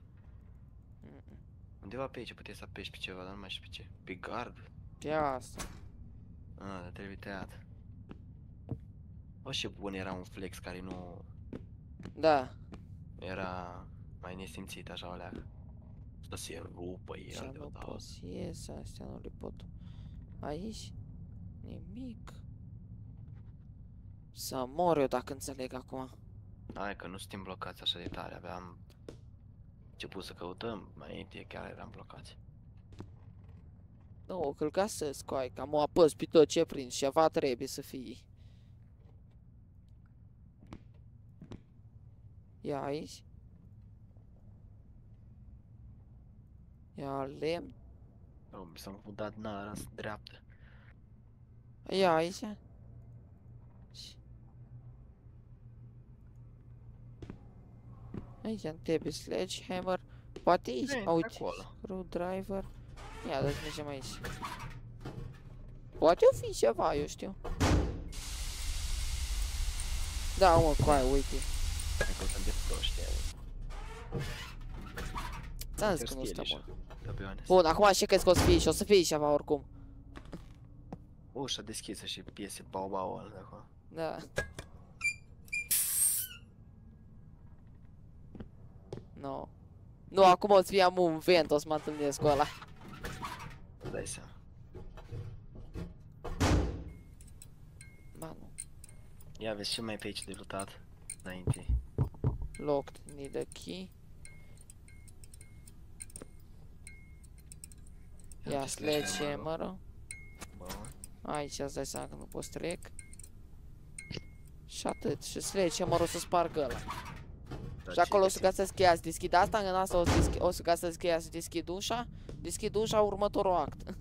Mm, Undeva pe aici puteai să apeși pe ceva, dar nu mai știu pe ce. Pe gard? Pe asta. Ah, dar trebuie tăiat. O, ce bun era un flex care nu Da. era mai nesimțit așa o leacă. Să se rupă Și el nu deodată. pot să ies, astea nu le pot. Aici? Nimic. Să mor eu dacă înțeleg acum. Hai că nu suntem blocați așa de tare, aveam început să căutăm, mai înainte chiar eram blocați. Nu, că-l găsesc, coai, că am o apăs pe tot ce prind și ceva trebuie să fie. Ia aici. Ia lemn. Oh, mi s-a înfundat nara asta dreaptă. Ia aici. Și- Aici îmi trebuie sledgehammer. Poate aici. Vine A, uite. acolo. Screwdriver. Ia, dă-ți mergem aici. Poate o fi ceva, eu știu. Da, mă, coaie, uite. Hai că sunt de proști. Ți-am zis că nu stă bun. To be honest. Bun, acum ce crezi că o să fie și o să fie ceva oricum. Ușa deschisă și piese bau-bau ăla de acolo. Da. No. Nu, acum o să fie am un vent, o să mă întâlnesc cu ăla. Îți dai seama. Ba nu. Ia vezi ce mai e pe aici de lutat. Înainte. Locked, need a key. Ia uite sledgehammer Bun. Aici îți dai seama că nu poți trec. Și atât. Și sledgehammer o să spargă ăla. Dar Și acolo o ce să găsesc cheia să deschid asta, în asta o să, deschid, o să găsesc cheia să deschid ușa, deschid ușa, următorul act.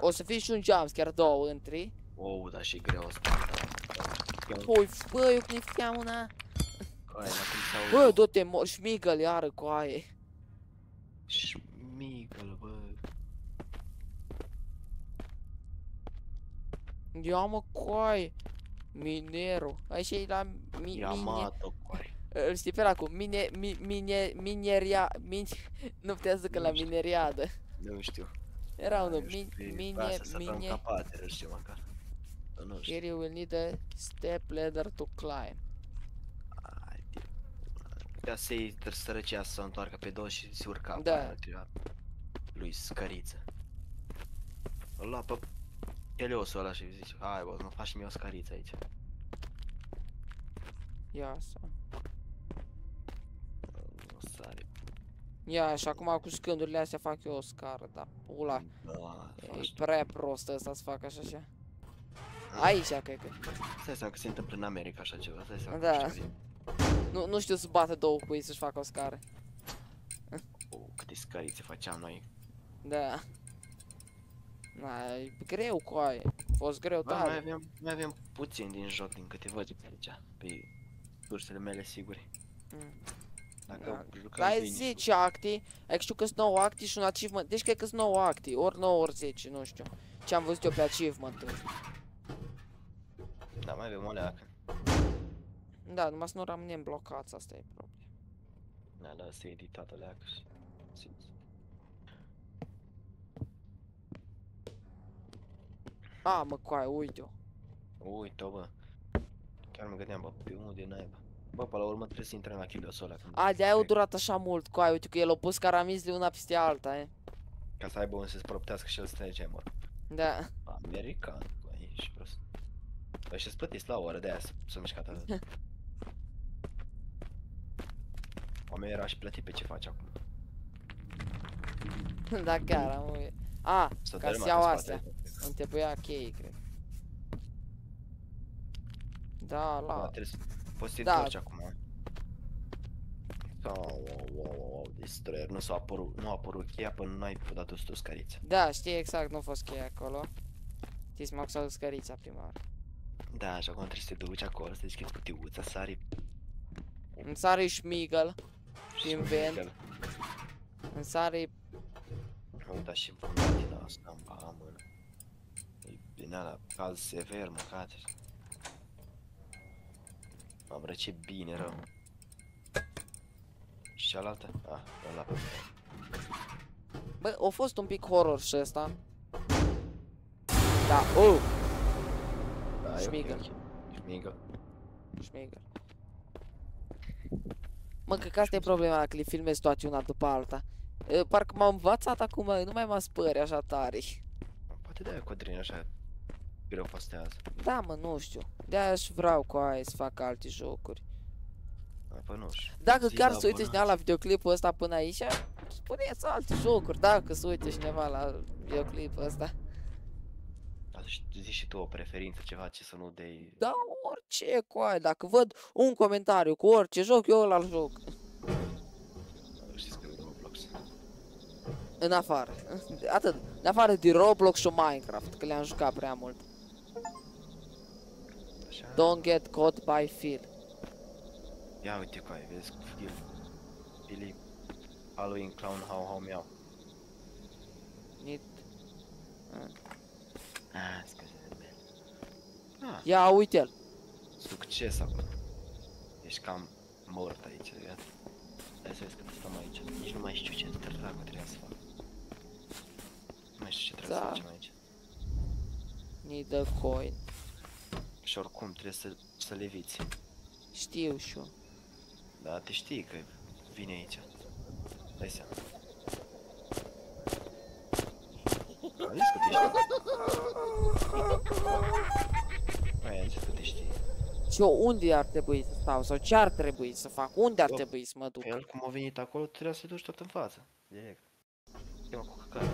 O să fie și un jumpscare, două între. Wow, dar și greu asta. Păi, bă, eu când fiam una... Ai, la cum s-au... Bă, du-te, mor, șmigăl iară cu aie. Șmigăl, bă. Ia mă, coaie. Minero. Așa e la mi, mine, Yamato, coai. îl știi pe ăla cu mine, mi, mine, mineria, min, nu putea să zică la Nu știu. mineriadă. Nu știu. Era unul, Eu știu min, pe mine, asta să dăm mine, capate, nu știu măcar. Dar Nu știu. here you will need a step ladder to climb. Ai, de- Putea să-i sărăcia să se întoarcă pe dos și se urca. Da. pe aia, trebuia Lui scăriță. Îl lua pe Heliosul ăla și zice, hai bă, nu faci și mie o scăriță aici. Ia asta. Nu sare. Ia, și acum cu scândurile astea fac eu o scară, da, pula. Da, E faci. prea prost ăsta să fac așa așa. Aici, cred că. Stai seama că se întâmplă în America așa ceva, stai seama Da. că știu. Nu, nu știu să bată două cui să-și facă o scară. O, câte scărițe făceam noi. Da. Na, e greu cu aia. A fost greu Bă, mai tare. avem, mai avem puțin din joc din câte văd pe aici, pe sursele mele siguri. Mm. Dacă Da. jucăm Dar e bine. 10 acti, adică știu că sunt 9 acti și un achievement. Deci cred că sunt 9 acti, ori 9 ori 10, nu știu. Ce am văzut eu pe achievement Da, mai avem o leacă. Da, numai să nu rămânem blocați, asta e problema. Da, da, să editat o leacă și... simți. A, mă, coaie, uite-o. Uite-o, bă. Chiar mă gândeam, bă, pe unde naiba. Bă, pe la urmă trebuie să intrăm la Chiliosul ăla. când A, de-aia au cred, durat așa mult, coaie, uite că el a pus caramizle una peste alta, e. Ca să aibă unde să-ți proptească și el să trece, mă. Da. American, cu ești prost. Păi și-ți plătiți la o oră de aia să, să mișcat atât. Oamenii erau și plătit pe ce faci acum. da, chiar am A, Să ca dărâma să iau pe astea. spate. Îmi trebuia chei, cred. Da, Da, la... trebuie să... Poți să te Da. întorci acum. Wow, wow, wow, wow, wow, destroyer. Nu s-a apărut, nu a apărut cheia până nu ai dat tu scariță. Da, știi exact, nu a fost cheia acolo. Știi, m-a costat scărița prima oară. Da, și acum trebuie să te duci acolo, să deschizi cutiuța, sari Îmi sare șmigăl, și Din să vent. mergi îmi sare... Mă uita și în din asta, în baha mână. E din ala, caz sever, măcate. Am răcit bine rău. Și cealaltă? Ah, ăla pe Bă, a fost un pic horror și ăsta. Da, oh, Da, e ok, Șmigăl. ok. Șmigăl. șmigăl. Mă, cred că asta e problema, dacă le filmezi toate una după alta. E, Parcă m-am învățat acum, nu mai mă spări așa tare. Poate de-aia Codrin așa greu postează. Da, mă, nu știu. De-aia aș vreau cu aia să fac alte jocuri. Da, Păi nu știu. Dacă Zi chiar la se uite cineva la abonați. videoclipul ăsta până aici, spuneți alte jocuri, dacă se uite cineva la videoclipul ăsta. Da, și zi și tu o preferință, ceva ce să nu dei... Da, orice coaie, dacă văd un comentariu cu orice joc, eu ăla joc. Știți că e Roblox. În afară. Atât. În afară de Roblox și Minecraft, că le-am jucat prea mult. Așa. Don't get caught by Phil. Ia uite cu aia, vezi, Phil. Billy. Halloween Clown How How Meow. Need... Ah, scuze de bine. Ah, Ia uite-l. succes acum. Ești cam mort aici, gata. Hai să vezi cât stăm aici. Nici nu mai știu ce dracu trebuie să fac. Nu mai știu ce trebuie Da. să facem aici. îi dă coin. Și oricum trebuie să, să leviți. Știu și eu. Da, te știi că vine aici. Dai seama. Am zis că te știi. Mai am zis că te știi. Și eu unde ar trebui să stau? Sau ce ar trebui să fac? Unde ar Eu- trebui să mă duc? Pe el cum a venit acolo, trebuie să-i duci tot în față. Direct. Chema cu căcat.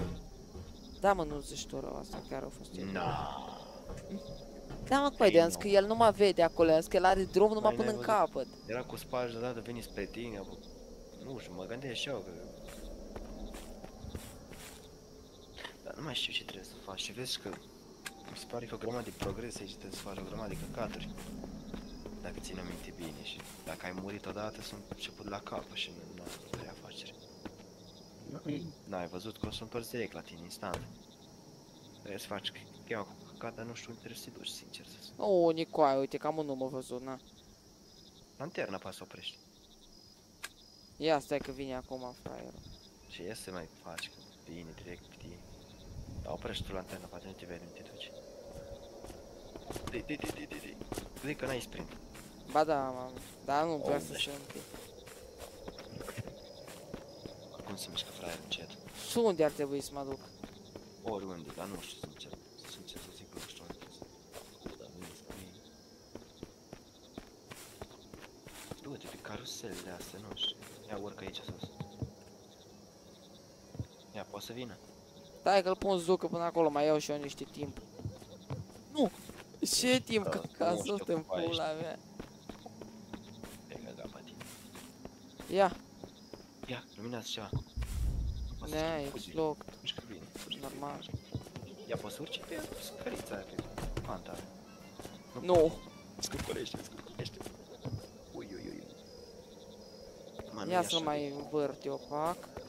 Da, mă, nu zici tu rău asta, chiar a fost el. Na. Da, mă, Ei, păi, de nu. că el nu mă vede acolo, că el are drum numai Mai până n-ai în văzut? capăt. Era cu spală deodată, veni spre tine, bă. Nu știu, mă gândesc și eu că... Dar nu mai știu ce trebuie să faci și vezi că mi se pare că o grămadă de progres aici trebuie să faci o grămadă de căcaturi. Dacă ține minte bine și dacă ai murit odată sunt început la capă și nu nu ai trei afaceri. N-ai văzut că o să întorci direct la tine instant. Trebuie să faci cheia cu căcat, dar nu știu unde trebuie să te duci, sincer să spun. O, Nicoai, uite, cam nu m-a văzut, na. Lanterna pa să oprești. Ia stai că vine acum, fraierul. Și ia să mai faci, că bine, direct pe tine. Dar oprește tu lanterna, poate nu te vede unde te duci. Di, di, di, di, di, di. Zic că n-ai sprint. Ba da, mamă, dar nu vrea Oh, să da. se întâmple. Cum se mișcă fraierul încet? Și unde ar trebui să mă duc? Oriunde, dar nu știu sincer. Sincer să zic, nu știu unde să Dar nu este bine. Du-te pe caruselele astea, nu știu. Ia urcă aici sus. Ia, poate să vină? Stai că-l pun zucă până acolo, mai iau și eu niște timp. Nu! Ce timp Da, că nu ca știu să în cum faci. pula mea. Pe că pe tine. Ia, Ia, luminează ceva. Poate să ne fie aici fugi. loc, Mișcă bine. fugi. normal. Ia poți să urci pe scărița aia, pe panta aia. Nu, Scăpărește, scăpărește. Ui, ui, ui. Mă, nu e ia să așa mai învârt eu pac. de-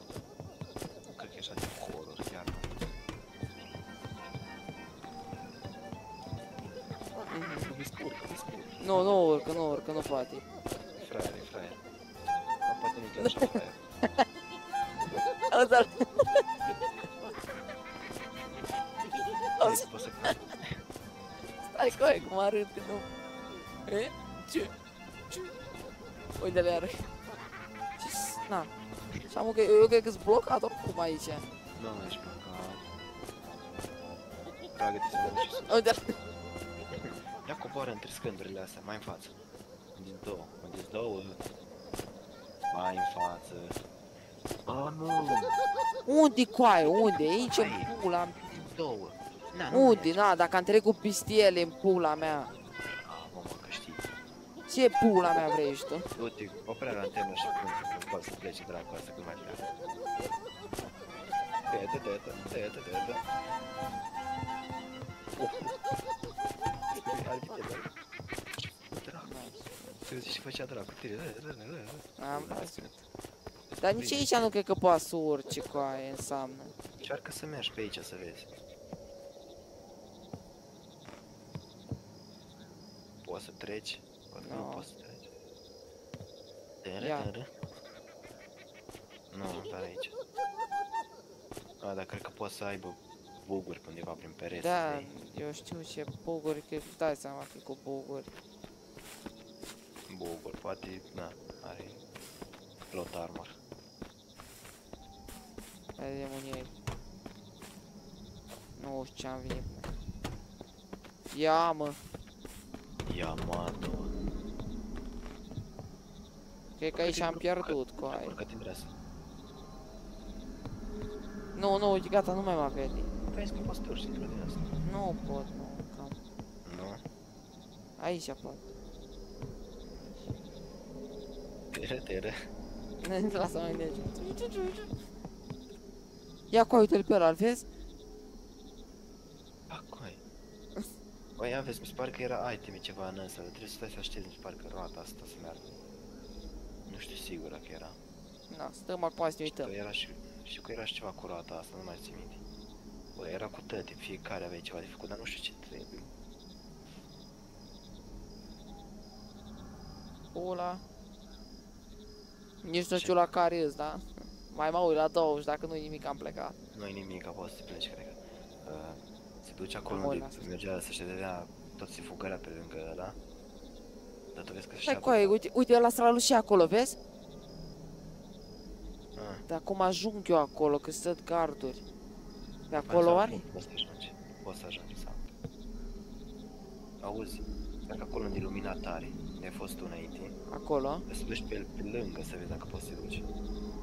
Nu cred că e așa de horror, chiar. Mhm. Nu, scurcă, nu scurcă. Nu, nu urcă, nu urcă, nu poate. Fraier, e fraier. Dar poate nu e chiar așa fraier. Auzi, Deci poți să stai cu aia cum arăt că nu. E? Ce? Ce? Uite-le iară. Ce s- Na. Și am că eu cred că-s blocat oricum aici. Nu, nu ești blocat. Tragă-te să mergi și sus. Uite, Ia coboară între scândurile astea, mai în față. Unde două, unde două. Mai în față. A, nu! unde coaie, unde? Aici în Aici. pula mea. Două. Na, nu Unde? mergi. Na, dacă am trecut cu pistiele în pula mea. Ah, mă, mă, că știi. Ce pula mea vrei tu? Du-te, oprea la antennă și pun că poți să plece dracu asta cât mai pleacă. Tete, tete, tete, tete. Oh. Ar fi tete. Dracu. Te uzi și făcea dracu. Tire, ră, ră, ră, ră. Am văzut. Dar nici aici nu cred că poate să urce coaie, înseamnă. Încearcă să mergi pe aici să vezi. Poți să treci? Ori nu Nu. poți să treci. Tere, Ia. tere. Nu, dar aici. A, dar cred că poți să aibă buguri pe undeva prin pereți. Da, de eu știu ce buguri, că dai seama că e cu buguri. Buguri, poate, na, are plot armor. Hai vedem unde e. Nu știu ce am venit. mă. Ia mă, Yamato. Cred că aici am pierdut coaie. Urcă-te în rest. Nu, nu, uite, gata, nu mai mă vede. Vezi că poți să te urci dintr-o din asta. Nu pot, nu, cam. Nu? Aici pot. Tere, tere. Lasă mai de Ia cu uite-l pe ăla, îl vezi? Acoi. Băi, aveți, mi se pare că era iteme ceva în ăsta, dar trebuie să stai să aștepți, mi se pare că roata asta să meargă. Nu știu sigur dacă era. Na, stăm acum să ne Știu că uităm. era și, știu că era și ceva cu roata asta, nu mai țin minte. Bă, era cu tăte, fiecare avea ceva de făcut, dar nu știu ce trebuie. Pula. Nici nu Ce? știu la care îs, da? Mai mă uit la 20, dacă nu-i nimic am plecat. Nu-i nimic, a fost să pleci, cred că. Uh, să Se duce acolo Mă uit unde la asta. mergea să se dădea tot se fugărea pe lângă ăla. Dar tu vezi că Stai și cu aia, uite, uite ăla s-a și acolo, vezi? Ah. Dar cum ajung eu acolo, că sunt garduri. Pe acolo oare? Poți să ajungi. Poți să ajungi sau. Auzi, dacă acolo unde e lumina tare, unde ai fost tu înainte, Acolo? să te duci pe, pe lângă să vezi dacă poți să te duci.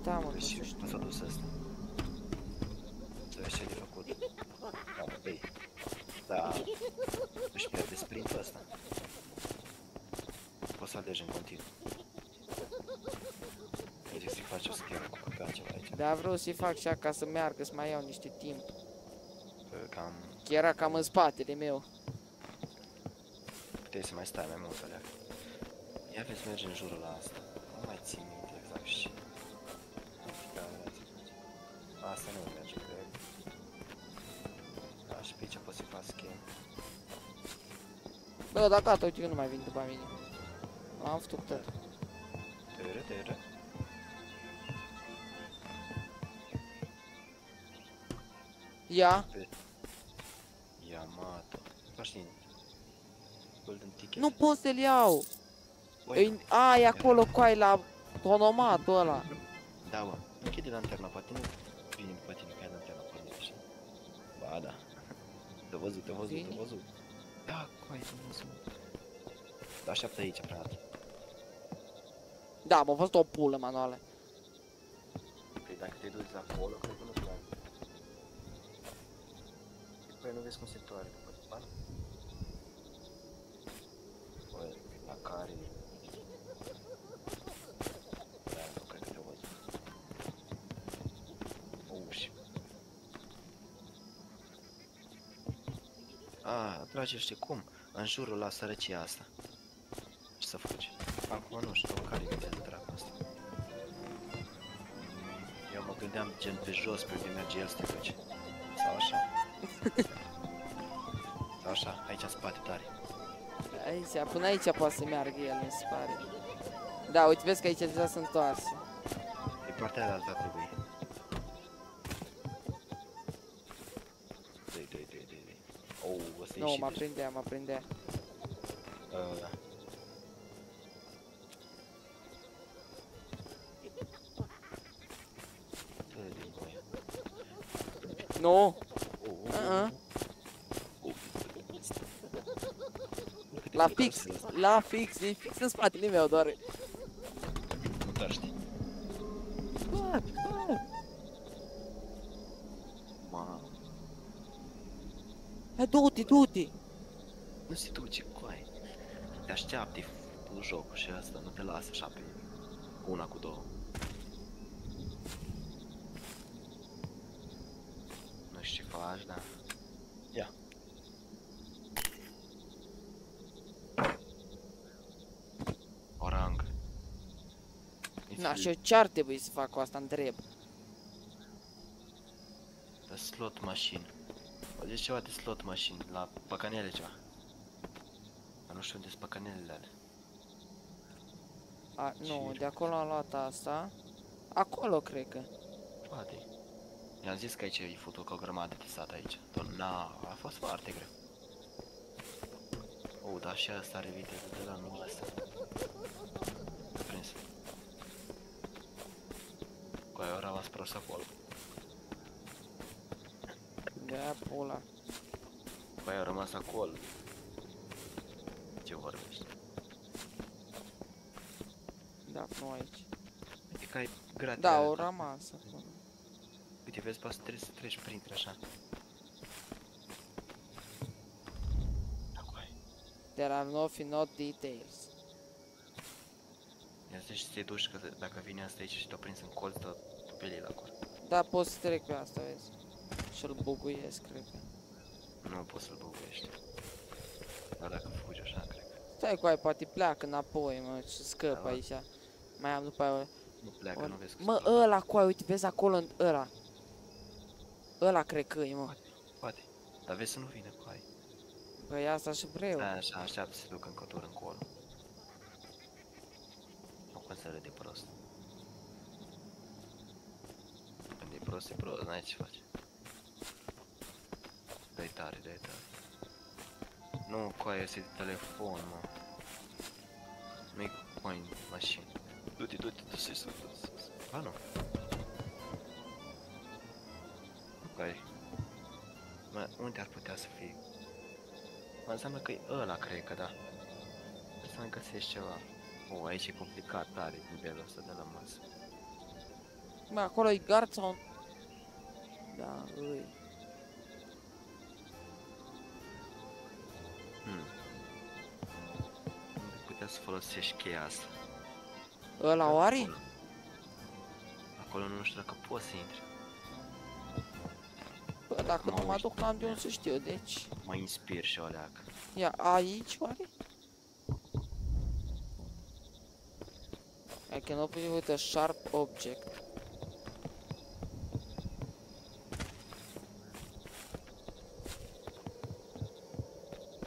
Da, mă, Vezi nu și știu. cum s-a dus ăsta. Să vezi ce de făcut. Da, mă, bei. Da. Își pierde sprintul ăsta. Poți să alegi în continuu. Mergi să-i faci o schemă cu căcat ceva aici. Da, vreau să-i fac și ca să meargă, să mai iau niște timp. Că Cam Că era cam în spatele meu. puteai să mai stai mai mult alea. Ia vezi, merge în jurul la asta. Nu mai țin minte exact și... Asta nu merge, cred. Da, și pe aici poți să faci schemă. Bă, da, gata, uite că nu mai vin după mine. Făcut tot. Tără, tără. Ia, Yamato. Din Golden Ticket. nu pot să-l iau. A, e acolo coai la tonomatul ăla. Da. Închide lanterna, poate nu vine după tine, că ai lanterna pe mine? Ba, da. Te-a văzut, te-a văzut, Vine? văzut. Da, coai, te-a văzut. Așteaptă aici, dată. Da, m-a fost o pulă manuală. Păi dacă te duci acolo, cred că nu te mai Păi nu vezi cum se toare după bani? Băi, la care... Da, nu cred că te văd. Uși. A, dragi, știi cum? În jurul la sărăcia asta. Ce să faci? Acum nu știu, care e Eu mă gândeam gen pe jos pe unde merge el să te duci. Sau așa. Sau așa, aici în spate tare. Aici, până aici poate să meargă el, mi se pare. Da, uite, vezi că aici deja sunt întoarse. Pe partea aia alta trebuie. Dei, dei, dei, dei, dei. Oh, ăsta e Nu, și mă deci. prindea, mă prindea. Uh, da. Nu, Oh, oh, Uh-uh. oh. Câte la picări fix, sunt astea? la fix, e fix în spatele meu, doar. Nu te știi. Bă, bă. Mamă. Hai, du-te, du-te. Nu se duce cu ai. Te așteaptă cu jocul și asta, nu te lasă așa pe una cu două. Nu știu ce faci, da. Ia. Orang. Na, și eu ce ar trebui să fac cu asta, întreb. The slot machine. Auzi ceva de slot machine, la păcanele ceva. Dar nu știu unde sunt păcanelele alea. A, nu, Ce de acolo am luat asta. Acolo, cred că. Poate. I-am zis că aici e făcut cu o grămadă de sat aici. Tot na, a fost foarte greu. Oh, dar și asta are viteză de la nu ăsta. Prins. Cu aia au rămas prost acolo. De pula. Cu aia au rămas acolo. Ce vorbești? Da, nu aici. Uite că ai gratis. Da, o rămas acolo. Uite, vezi, poate să trebuie să treci printre așa. Acolo. There are no not details. Ia zici să te duci, că dacă vine asta aici și te-a prins în colț, dă pe el acolo. Da, pot să trec pe asta, vezi. Și-l buguiesc, cred că. Nu poți să-l buguiești. Dar dacă fugi așa, cred că Stai cu ai, poate pleacă înapoi, mă, și scăp Da, aici. Mai am după aia... nu pleacă, nu vezi că Mă, se duce. ăla cu ai, uite, vezi acolo, în ăla. Ăla cred că e, mă. Poate. Dar vezi să nu vină cu ai. Păi asta și vreau. Stai așa, așteaptă să se ducă încă o tură încolo. Nu cum să râde prost. Când e prost, e prost, n-ai ce faci. Dă-i tare, de tare. Nu, coaie, este de telefon, mă. Nu-i coin mașină. Du-te, du-te, du-te sus, du-te sus. Ba nu. Nu coaie. Mă, unde ar putea să fie? Mă, înseamnă că e ăla, cred că, da. Trebuie să mai găsești ceva. O, aici e complicat tare nivelul ăsta de la masă. Mă, acolo e gard sau... Da, îi. Hmm. Unde putea să folosești cheia asta? Ăla o are? Acolo. Acolo nu știu dacă poți să intri. Bă, dacă Mă nu mă uit. aduc, n-am de unde să știu, deci... Mă inspir și o leacă. Ia, aici oare? I can open it with a sharp object.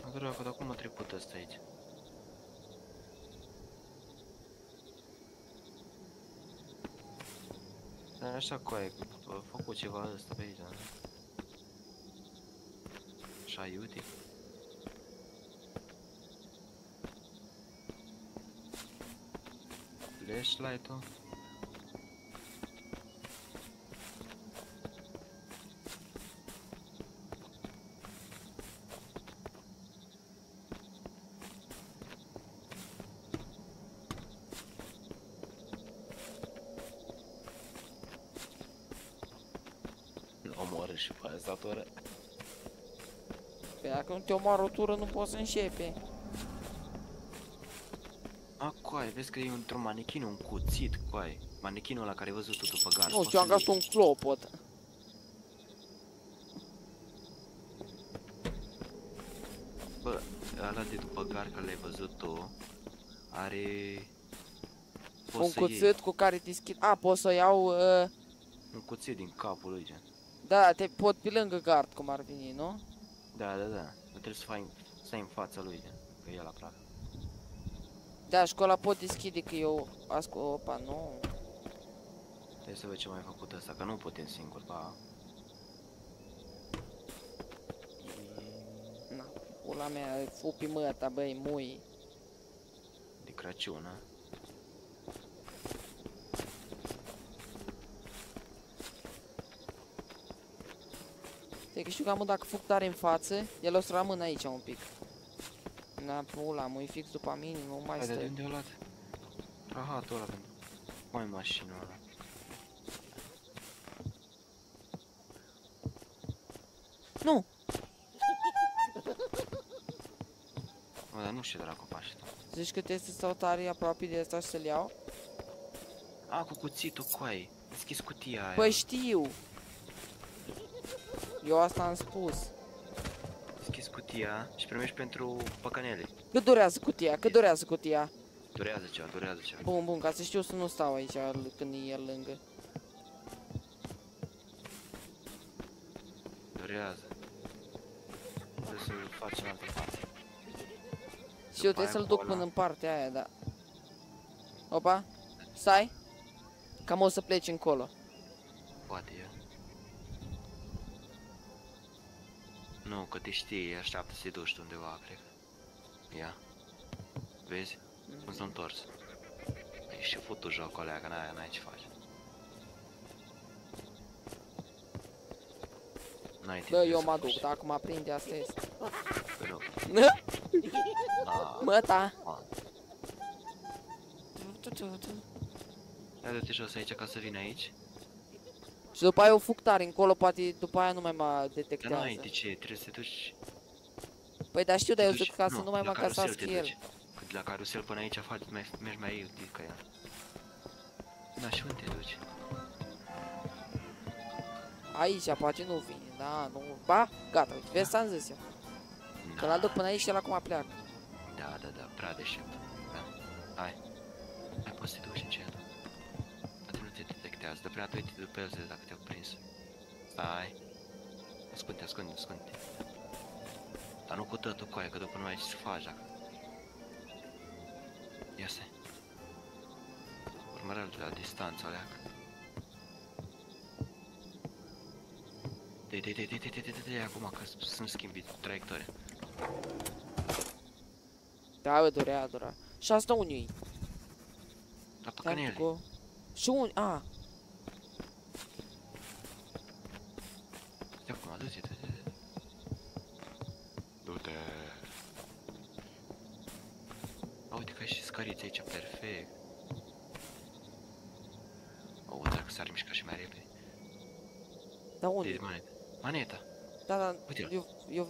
Mă dracu, dar cum a trecut ăsta aici? Dar așa coaie, că a făcut ceva ăsta pe aici, nu? Așa iute. Flashlight-ul. Omoră și pe aia satură. Păi dacă nu te omoară o tură, nu poți să înșepe. A, coai, vezi că e într-un manechin, un cuțit, coai. Manechinul ăla care ai văzut tu pe gar. Nu poți știu, am să-l găsit un clopot. Bă, ăla de după gar care l-ai văzut tu, are... Poți Un să iei cuțit cu care deschid... A, pot să iau... Uh... un cuțit din capul lui, gen. Da, te pot pe lângă gard, cum ar veni, nu? Da, da, da. Nu trebuie să fai, stai în fața lui, gen. Că e la plac. Da, și cu ăla pot deschide că eu... Ascu... Opa, nu. Trebuie să vezi ce mai a făcut ăsta, că nu putem singur, ba... Na, pula mea, fupi măta, băi, mui. De Crăciun, a? Te că știu că am dacă fug tare în față, el o să rămână aici un pic. Na, pula, mui fix după mine, nu mai Hai, de stă. unde o luat? Rahatul ăla pentru... Mai mașinul ăla. Nu! Bă, dar nu știu dracu pași. Zici că trebuie să stau tare aproape de asta și să-l iau? A, cu cuțitul, coai. Deschis cutia aia. Păi știu! Eu asta am spus. Deschis cutia și primești pentru păcănele. Cât durează cutia? Cât durează cutia? Durează ceva, durează ceva. Bun, bun, ca să știu să nu stau aici l- când e el lângă. Durează. Trebuie să-l faci în altă parte. Și eu trebuie aia să-l duc acolo. până în partea aia, da. Opa, stai. Cam o să pleci încolo. Poate e. Nu, că te știi, așteaptă să-i duci tu undeva, cred. Ia. Vezi? Cum s-a întors. Ești și futul jocul alea, că n-ai, n-ai ce faci. N-ai timp Bă, de eu să mă faci. duc, dacă mă prinde, asta este. Bă, nu. Ah, Mă, ta. ah. Ia du-te jos aici ca să vin aici. Și după aia eu fug tare încolo, poate după aia nu mai mă Dar nu ai detectează. de ce, trebuie să te duci... Păi, dar știu, dar eu te duci- zic ca să nu mai la mă carusel casați te el. duci. Că de la carusel până aici faci, mai, mergi mai iute ca el. Da, și unde te duci? Aici, poate nu vine, da, nu. Ba, gata, uite, vezi, ți-am zis eu. Că l-aduc până aici și el acum pleacă. Da, da, da, prea deștept. Da. Hai. Hai, se dă prea atunci după el dacă te-au prins. Hai. Ascunde, ascunde, ascunde. Dar nu cu tătul coaie, că după nu mai ai ce să faci dacă... Ia stai. Urmără-l de la distanță, leacă. Dei, dei, dei, dei, dei, dei, dei, dei, acum, că să-mi schimbi traiectoria. Da, bă, dorea, dorea. Și asta unii. La păcănele. Și un... A,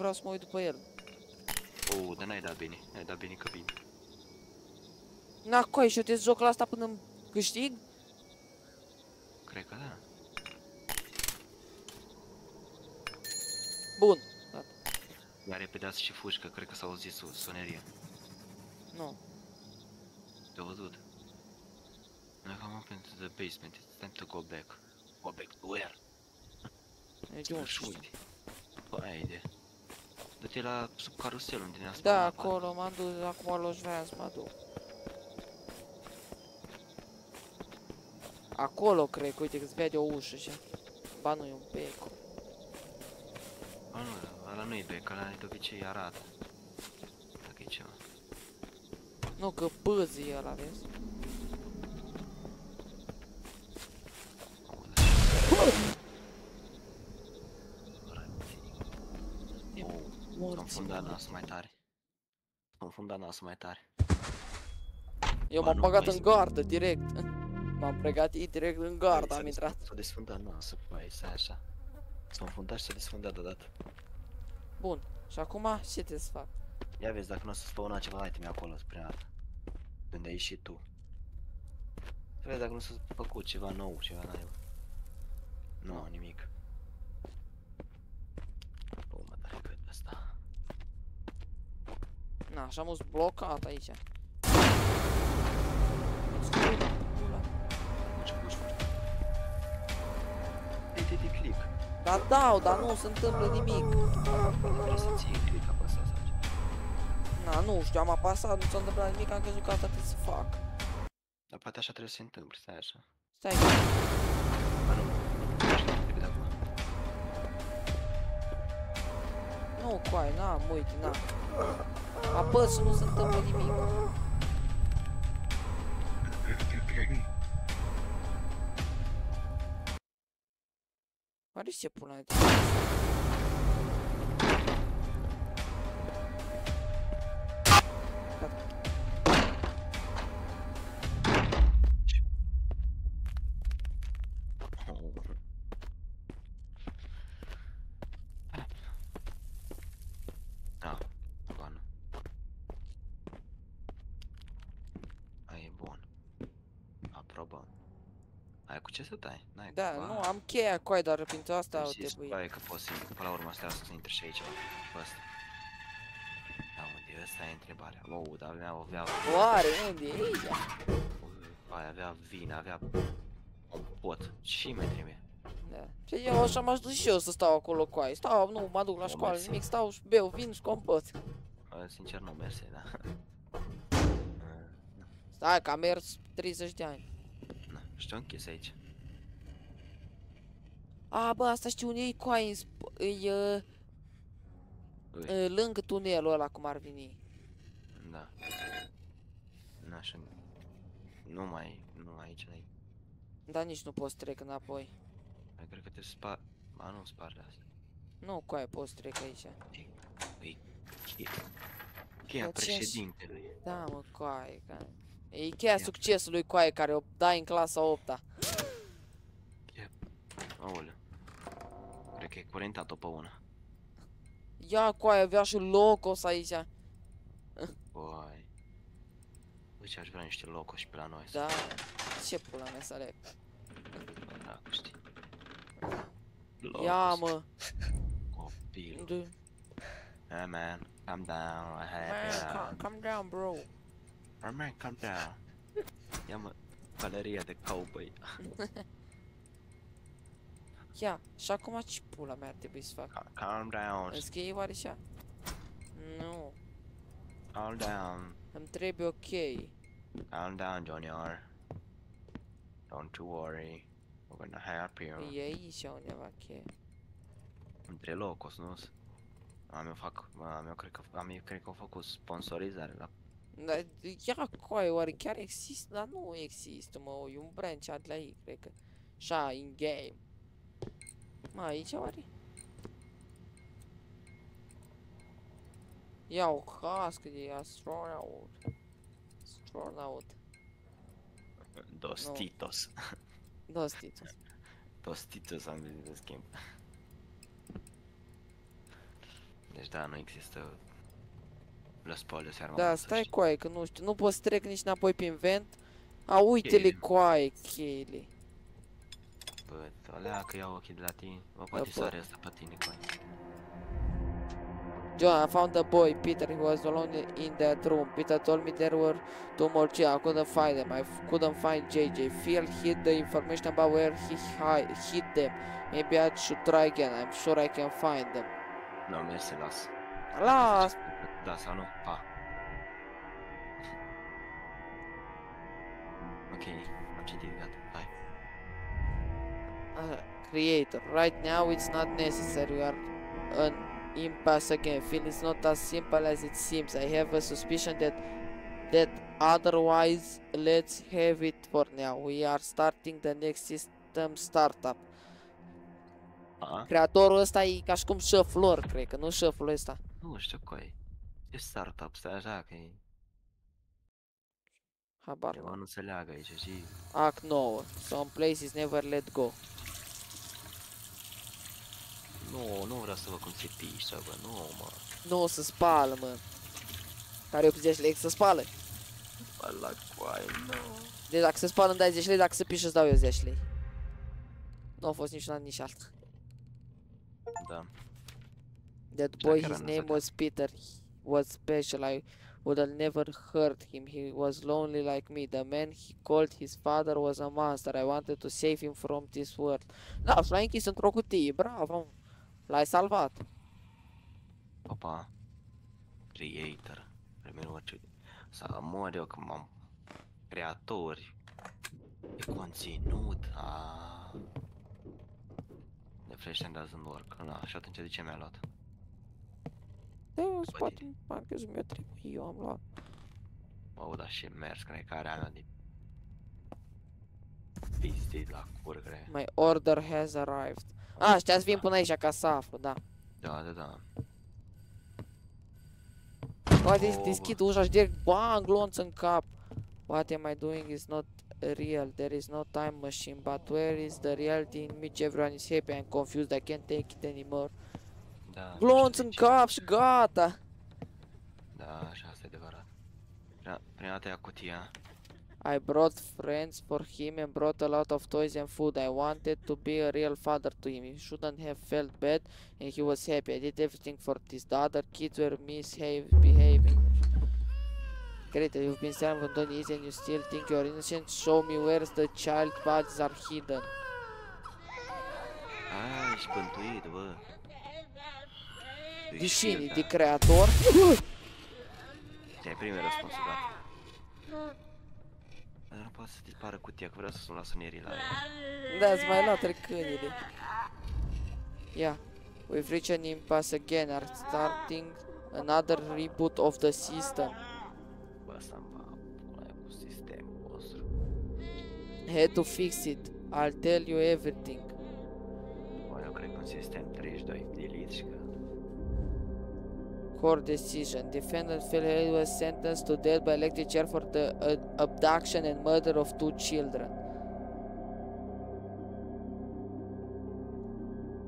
vreau să mă uit după el. O, dar n-ai dat bine. N-ai dat bine că bine. Na, coi, și eu te joc la asta până îmi câștig? Cred că da. Bun. Ia repede azi și fugi, că cred că s-a auzit su- soneria. Nu. Te-au văzut. Noi come up into the basement. It's time to go back. Go back to where? Merge unde? Și uite. Bă, aia e ideea. Dă-te la sub carusel unde ne-a Da, spawnat, acolo m-am dus, acum l-aș vrea să mă duc. Acolo, cred că, uite, că-ți vede o ușă și... Ba nu, e un bec. Bă, nu, ăla nu e bec, ăla de obicei arată. Dacă e ceva. Nu, că băzi e ăla, vezi? Oh, s-a Morți, înfundat morți. nasul mai tare. S-a înfundat nasul mai tare. Eu Ba, m-am nu, băgat mai în zi. gardă, direct. M-am pregătit direct în gardă, Băi, am s-a intrat. des- S-a desfundat nasul, băi, stai așa. S-a înfundat și s-a desfundat deodată. Bun. Și acum, ce trebuie să fac? Ia vezi dacă nu o să spawna ceva iteme acolo spre arată. Unde ai ieșit tu. Să vezi dacă nu s-a făcut ceva nou, ceva naiba. Nu, nimic. O, mă, dar repede asta. Na, așa m-am blocat aici. Fugi, fugi, fugi. Dai, dai, dai, click. Da, dau, dar nu se întâmplă nimic. Vrei să ții click apăsat sau ce? Na, nu știu, am apasat, nu s-a întâmplat nimic, am crezut că asta trebuie să fac. Dar poate așa trebuie să se întâmple, stai așa. Stai, Ba nu, nu știu, repede acum. nu, coai, n-am, uite, n-am. Apăs, nu se întâmplă nimic. Care se pune? Ce să tai? N-ai cu Da, bani. nu, am cheia, coai, dar pentru asta o Zis, trebuie. băi, că poți să intri, până la urmă asta să intri și aici, pe ăsta. Da, unde ăsta e întrebarea. Wow, dar avea, avea, Oare, unde e aici? băi, avea vin, avea un pot. Și mai trebuie. Da. Și eu așa m-aș duce și eu să stau acolo cu ai. Stau, nu, mă duc la Nu, școală, mersi. nimic, stau și beau vin și compot. Bă, Sincer, nu mersi, da. Stai, că am mers 30 de ani. Na, știu închis aici. A, bă, asta știu unde e coai, în sp- e uh, Ui, uh, lângă tunelul ăla cum ar veni. da. Nu așa. Nu mai, nu aici, n-ai. Dar nici nu poți trec înapoi. Mai cred că te spar... Ba nu spar asta. Nu, coai, poți trec aici. Îi... Cheia. Cheia Dar ce-aș- președintelui. Da, mă, coai, că... E cheia Ia. succesului, coai, care o dai în clasa 8 -a. Aoleu. Cred că e pe una. Ia, coai, avea și locos aici. Băi. Uite, aș vrea niște și pe la noi. Da, ce pula mea să. Bă, Dracu, știi. Ia, Locus, mă. Copil. Hey man, calm down. I have Man, calm, calm down, bro. Hey man, calm down. Ia mă, galeria de cowboy. Ia, și acum ce pula mea ar trebui să fac? Ca- Calm down. Îmi scrie oare așa? Nu, Calm down. îmi trebuie ok. Calm down, Junior. Don't you worry. We're gonna help you. E aici undeva cheia. Între locos, nu Am eu fac, am eu cred că, am eu cred că au făcut sponsorizare la... Dar ia coai, oare chiar există? Dar nu există, mă, e un branch ad la ei, cred că. Așa, in-game. Mă, aici oare? Ia o cască de astronaut. Astronaut. Dos Nu. Titos. Dos titus. Dos Titos am zis de schimb. Deci da, nu există răspole seara Da, stai coaie, că nu știu, nu pot să trec nici înapoi prin vent. A, uite-le Cheile. coaie, cheile. Bă, alea că iau ochii de la tine, mă Da, poate bă. sare asta pe tine, coi. John, I found the boy, Peter. He was alone in that room. Peter told me there were two more children. I couldn't find them. I f- couldn't find JJ. Phil hid the information about where he hi- hid them. Maybe I should try again. I'm sure I can find them. Nu, mersi, las. Las! Da sau nu? Pa. Ok, am citit, gata, hai. Uh, creator. Right now it's not necessary. We are an impasse again. Phil is not as simple as it seems. I have a suspicion that that otherwise let's have it for now. We are starting the next system startup. A? Creatorul ăsta e ca și cum șef lor, cred că, nu șeful ăsta. Nu știu, coi. E startup, stai așa că e... Habar Ceva nu. se leagă aici și... Act 9. Some places never let go. Nu, nu vreau să văd cum se pișă, bă, nu, mă. Nu se spală, mă. Care 80 lei să spală. Bă, la coai, nu. Deci dacă se spală îmi dai 10 lei, dacă se pișă îți dau eu 10 lei. Nu a fost niciuna nici alta. Da. That Da, boy, chiar his am name înțeles. was Peter. He was special. I would have never hurt him. He was lonely like me. The man he called his father was a monster. I wanted to save him from this world. Da, și l-ai închis într-o cutie. Bravo. L-ai salvat. Opa. Creator. Primul orice. Să mor eu că m-am... Creatori. E conținut. A. The flash and doesn't work. Na, și atunci de ce mi-a luat? Da, eu Bă, spate, parcă să mi-o trebuie. Eu am luat. Mă, da și mers, cred că are aia de... Pistit la cur, cred. My order has arrived. A, ăștia vin până aici ca să aflu, da. Da, da, da. Poate Oh, bă. deschid ușa și direct bang, glonț în cap. What am I doing is not real. There is no time machine. But where is the reality in which everyone is happy? I'm confused. I can't take it anymore. Da. nu Glonț știu în de ce. cap și gata. Da, așa asta e adevărat. Prima, prima dată ia cutia. I brought friends for him and brought a lot of toys and food. I wanted to be a real father to him. He shouldn't have felt bad and he was happy. I did everything for this. The other kids were misbehaving. Great, you've been standing for 20 years and you still think you're innocent? Show me where the child bodies are hidden. A, ești bântuit, bă. De cine? De creator? Ți-ai primit răspunsul, gata. Dar nu poate să dispară cutia, că vreau să sun la sonierii la ea. Da, îți mai luat câinile. Yeah, we've reached an impasse again. Are starting another reboot of the system. Bă, să-mi va pula cu sistemul vostru. Had to fix it. I'll tell you everything. Bă, eu cred că un sistem 32 Court decision. Defendant Phil Haley was sentenced to death by electric chair for the uh, abduction and murder of two children.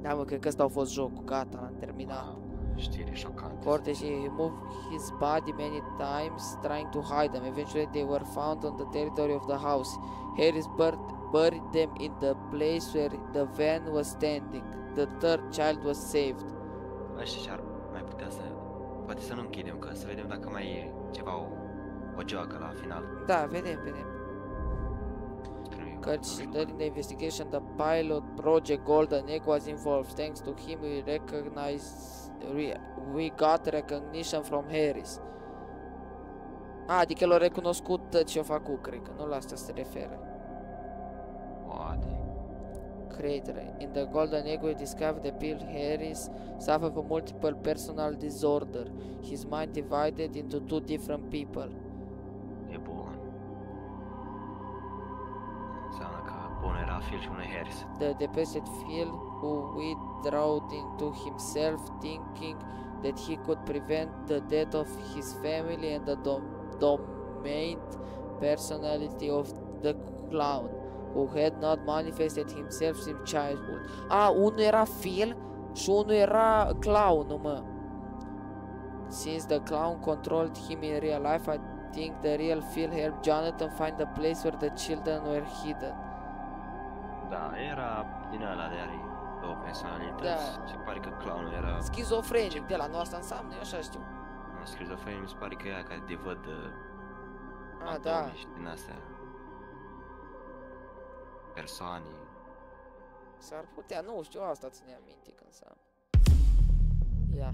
Da, mă, cred că ăsta a fost jocul. Gata, l-am terminat. Wow, știri șocante. Court decision. He moved his body many times, trying to hide them. Eventually, they were found on the territory of the house. Harris buried, buried them in the place where the van was standing. The third child was saved. Ăștia și-ar mai putea să... Poate să nu închidem, ca să vedem dacă mai e ceva, o, o joacă la final. Da, vedem, vedem. Spune-mi, nu Căci știu. during the investigation, the pilot Project Golden Egg was involved. Thanks to him, we recognize we, we got recognition from Harris. A, adică l-a recunoscut ce-a făcut, cred că, nu la asta se referă. Poate. Creator. In the Golden Egg, we discover that Bill Harris suffered from multiple personal disorder. His mind divided into two different people. Bun. Înseamnă că bun era Phil și Harris. The depressed Phil, who withdrew into himself, thinking that he could prevent the death of his family and the dom- dominant personality of the clown, who had not manifested himself since childhood. A, unul era Phil și unul era clown, mă. Since the clown controlled him in real life, I think the real Phil helped Jonathan find the place where the children were hidden. Da, era din ăla de are două personalități. Da. Se pare că clownul era Schizofrenic de la nu asta înseamnă, eu așa știu. un schizofren, mi se pare că e aia care te văd uh, A, da. fantome și din astea. Persoane. S-ar putea, nu știu, asta ține aminte când s-a... Ia.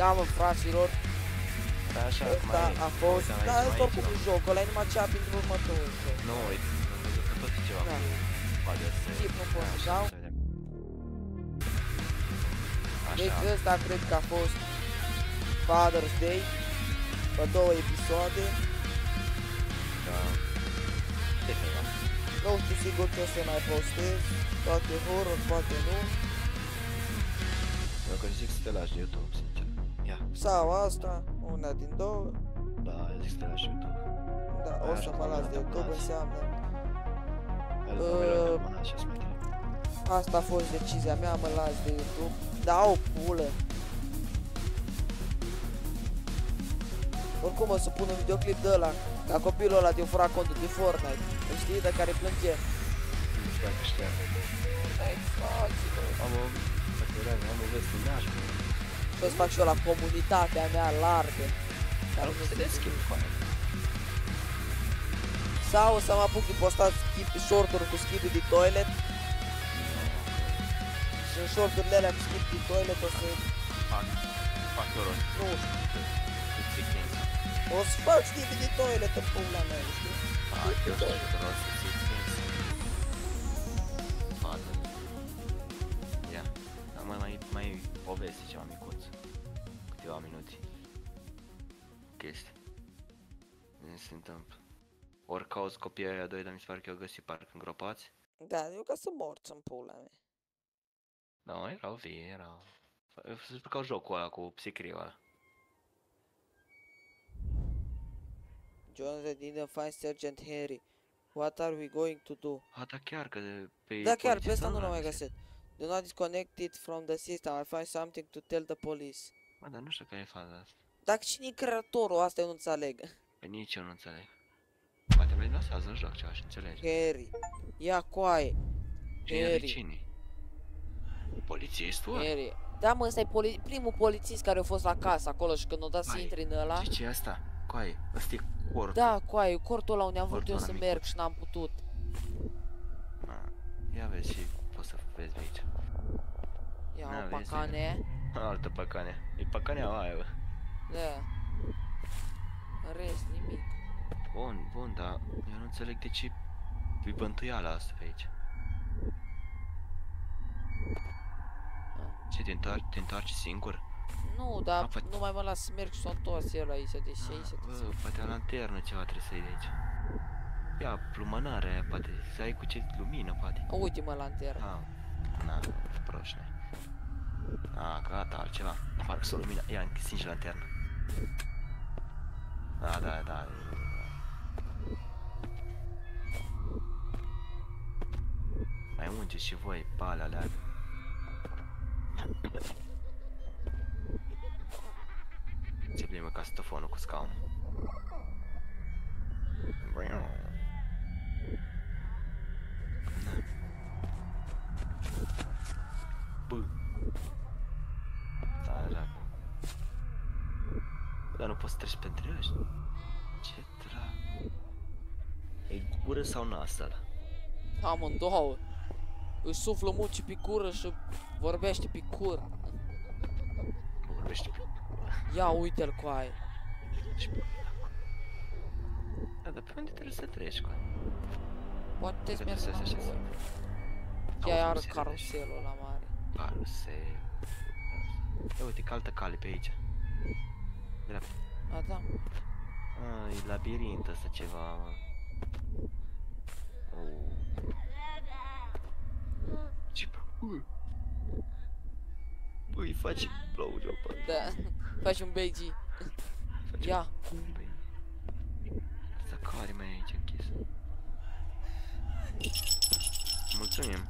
Da, mă, fraților, Da, așa, acum ăsta e. a fost... Uite, Da, mai- ăsta mai oricum ceva. un joc, ăla e numai cea pentru următorul joc. Nu, uite, am văzut că tot e ceva Da. cu poate să... Skip, nu pot să dau. să vedem. Deci Așa, ăsta cred că a fost Father's Day, pe două episoade. da. Ce ceva? Nu știu sigur ce o să mai postez, poate horror, poate nu. Eu că zic să te lași de YouTube, sincer. Ia, Sau asta, una din două. da, eu zic să te lași de YouTube. Da, Hai, o așa, să mă doamne, las de te YouTube, las. înseamnă. Hai, Uh, uh, de mâna și mai trebuie. Asta a fost decizia mea, mă las de YouTube. Da, o pulă. Oricum o să pun un videoclip de ăla, ca copilul ăla din fura contul de Fortnite. Îl știi, de care plânge. Nu știu dacă știam. Hai, fraților. Am o... Dacă era, am o veste nașă. O să fac și eu la comunitatea mea largă. Dar nu se deschid cu aia. Sau o să mă apuc de postat skip, short-uri cu skip de toilet. Și în short-urile alea cu skip de toilet o să... Fac, fac eu rost. Nu știu. Cât se chinzi. O să fac skip de toilet în pula mea, știi? Fac eu și rost să se chinzi. Fată. Ia. Acum mai, mai povesti ceva micuț. Câteva minute. Chestii. Nu se întâmplă. Ori cauți copiii aia doi, dar mi se pare că i-au găsit parcă îngropați. Da, eu ca să morți în pula mea. Da, erau vii, erau... Să jucau jocul ăla cu psicriul ăla. Jonathan didn't find Sergeant Harry. What are we going to do? A, da chiar că de- pe Da, chiar, pe polițist asta nu l-a l-am mai găsit. găsit. Do not disconnect it from the system. I find something to tell the police. Bă, dar nu știu care e faza asta. Dacă cine e creatorul, asta eu nu înțeleg. Pe nici eu nu înțeleg. Poate mai lăsați în joc ceva și înțelegi. Harry. Ia coaie. Cine Harry. cine? Polițistul? ăla? Harry. Da, mă, ăsta e poli- primul polițist care a fost la casă acolo și când o dat să Hai, intri în ăla. Ce ce e asta? Coaie, ăsta e cortul. Da, coaie, cortul ăla unde am vrut Cortul eu ăla să micuț. merg și n-am putut. Na, Ia vezi și poți să vezi de aici. Ia Na, o vezi, pacane. Altă păcane. E păcanea aia, bă. Da. În rest, nimic. Bun, bun, dar eu nu înțeleg de ce e bântuiala asta pe aici. Ce, te întoarci, te întoarci singur? Nu, dar A, păi- nu mai mă las să merg și s-o întors el aici, deci aici se Bă, poate o lanternă ceva trebuie să iei de aici. Ia, plumânarea aia, poate, să ai cu ce lumină, poate. Uite mă lanternă. Ah, na, proșne. Ah, gata, altceva. Parcă s-o lumină. Ia, stinge lanterna. Da, da, da. Mai ungeți și voi pale alea. Ce plimbă castofonul cu scaunul. Bă. Da, da. Dar nu poți să treci pe ăștia. Ce tra... E gură sau nasăl? Amândouă. Își suflă muci pe cură și vorbește pe cură. Vorbește pe... Ia uite-l cu aia. și pe... Da, dar pe unde trebuie să treci, cu Poate Cred să că mergem trebuie să se înapoi. Auzi, Ia iar cum se caruselul la mare. Carusel. Ia uite, că altă cale pe aici. Dreapta. A, da. Ah, e labirint ăsta ceva, mă. Oh. Ce... Ui. Băi, faci blowjob, bă. Da. Faci un beigi. Face- Ia. Băi. Asta care mai e aici închis? Mulțumim.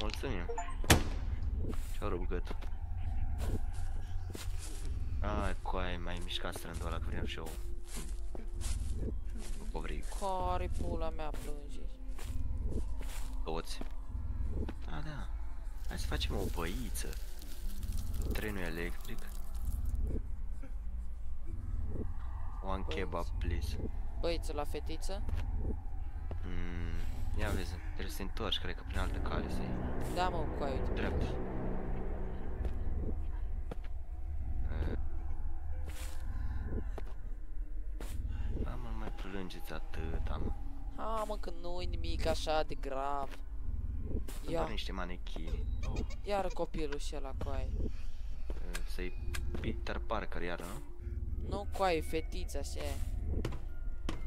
Mulțumim. Ce-au rugăt. Ai, coai, mai mișcat strândul ăla, că vreau și eu. Povrig, Care pula mea plânge? toți. A, da. Hai să facem o băiță. Trenul electric. One kebab, please. Băiță la fetiță? Mm, ia vezi, trebuie să te întorci, cred că prin altă cale să iei. Da, mă, cu uite. Dreapta. Eh. Da, mă, nu mai plângeți atâta, mă. Ha, mă, că nu e nimic așa de grav. Sunt Ia, doar niște manechini. Oh, iară copilul și ăla, coai. eh, Să-i Peter Parker iară, nu? Nu, coai, fetița, așa.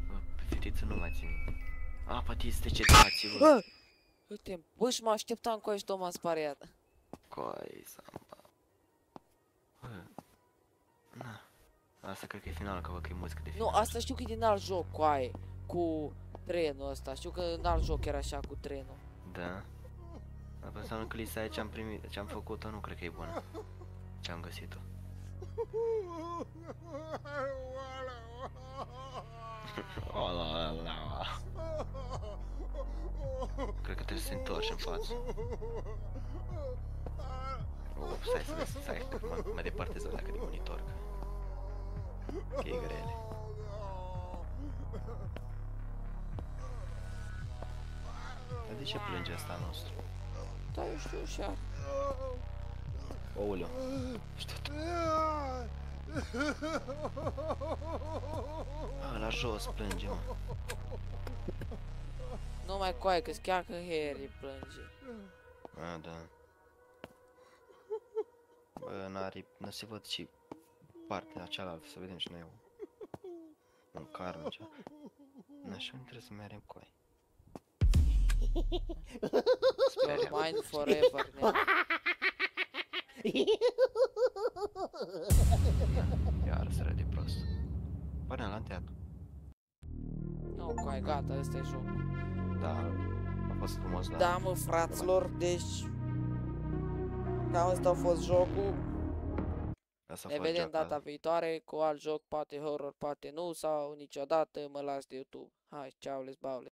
Bă, pe fetiță nu mai țin. A, poate este cedați, bă. Bă! Uite, bă, și mă așteptam cu și tot m-am spariat. Coi, samba. Bă. Na. Asta cred că e finalul, că văd că e muzică de Nu, final. asta știu că e din alt joc, coaie. Cu trenul ăsta. Știu că în alt joc era așa cu trenul. Da. Dar pe înseamnă că lista aia ce-am primit, ce-am făcut-o, nu cred că e bună. Ce-am găsit-o. Ola, ola. Cred că trebuie să te întorci în față. Oh, stai să vezi, stai, că mă, mă depărtez ăla de monitor. Că, că e grele. Dar de ce plânge asta nostru? Da, eu știu așa. Ouleu. Știu tu. A, la jos plânge, mă. Nu mai coaie, că chiar că Harry plânge. A, da. Bă, n-are, nu se văd și partea cealaltă, să vedem și noi un carne, cea. Nu știu unde trebuie să mergem cu ai. Your mind forever, ne. Iar să de prost. Până la teatru. Nu, coaie, gata, ăsta e jocul. Da. A fost frumos, da. Da, mă, fraților, deci... Cam ăsta a fost jocul. Asta a Ne fost vedem joaca. data viitoare cu alt joc, poate horror, poate nu, sau niciodată mă las de YouTube. Hai, ceau, les baule.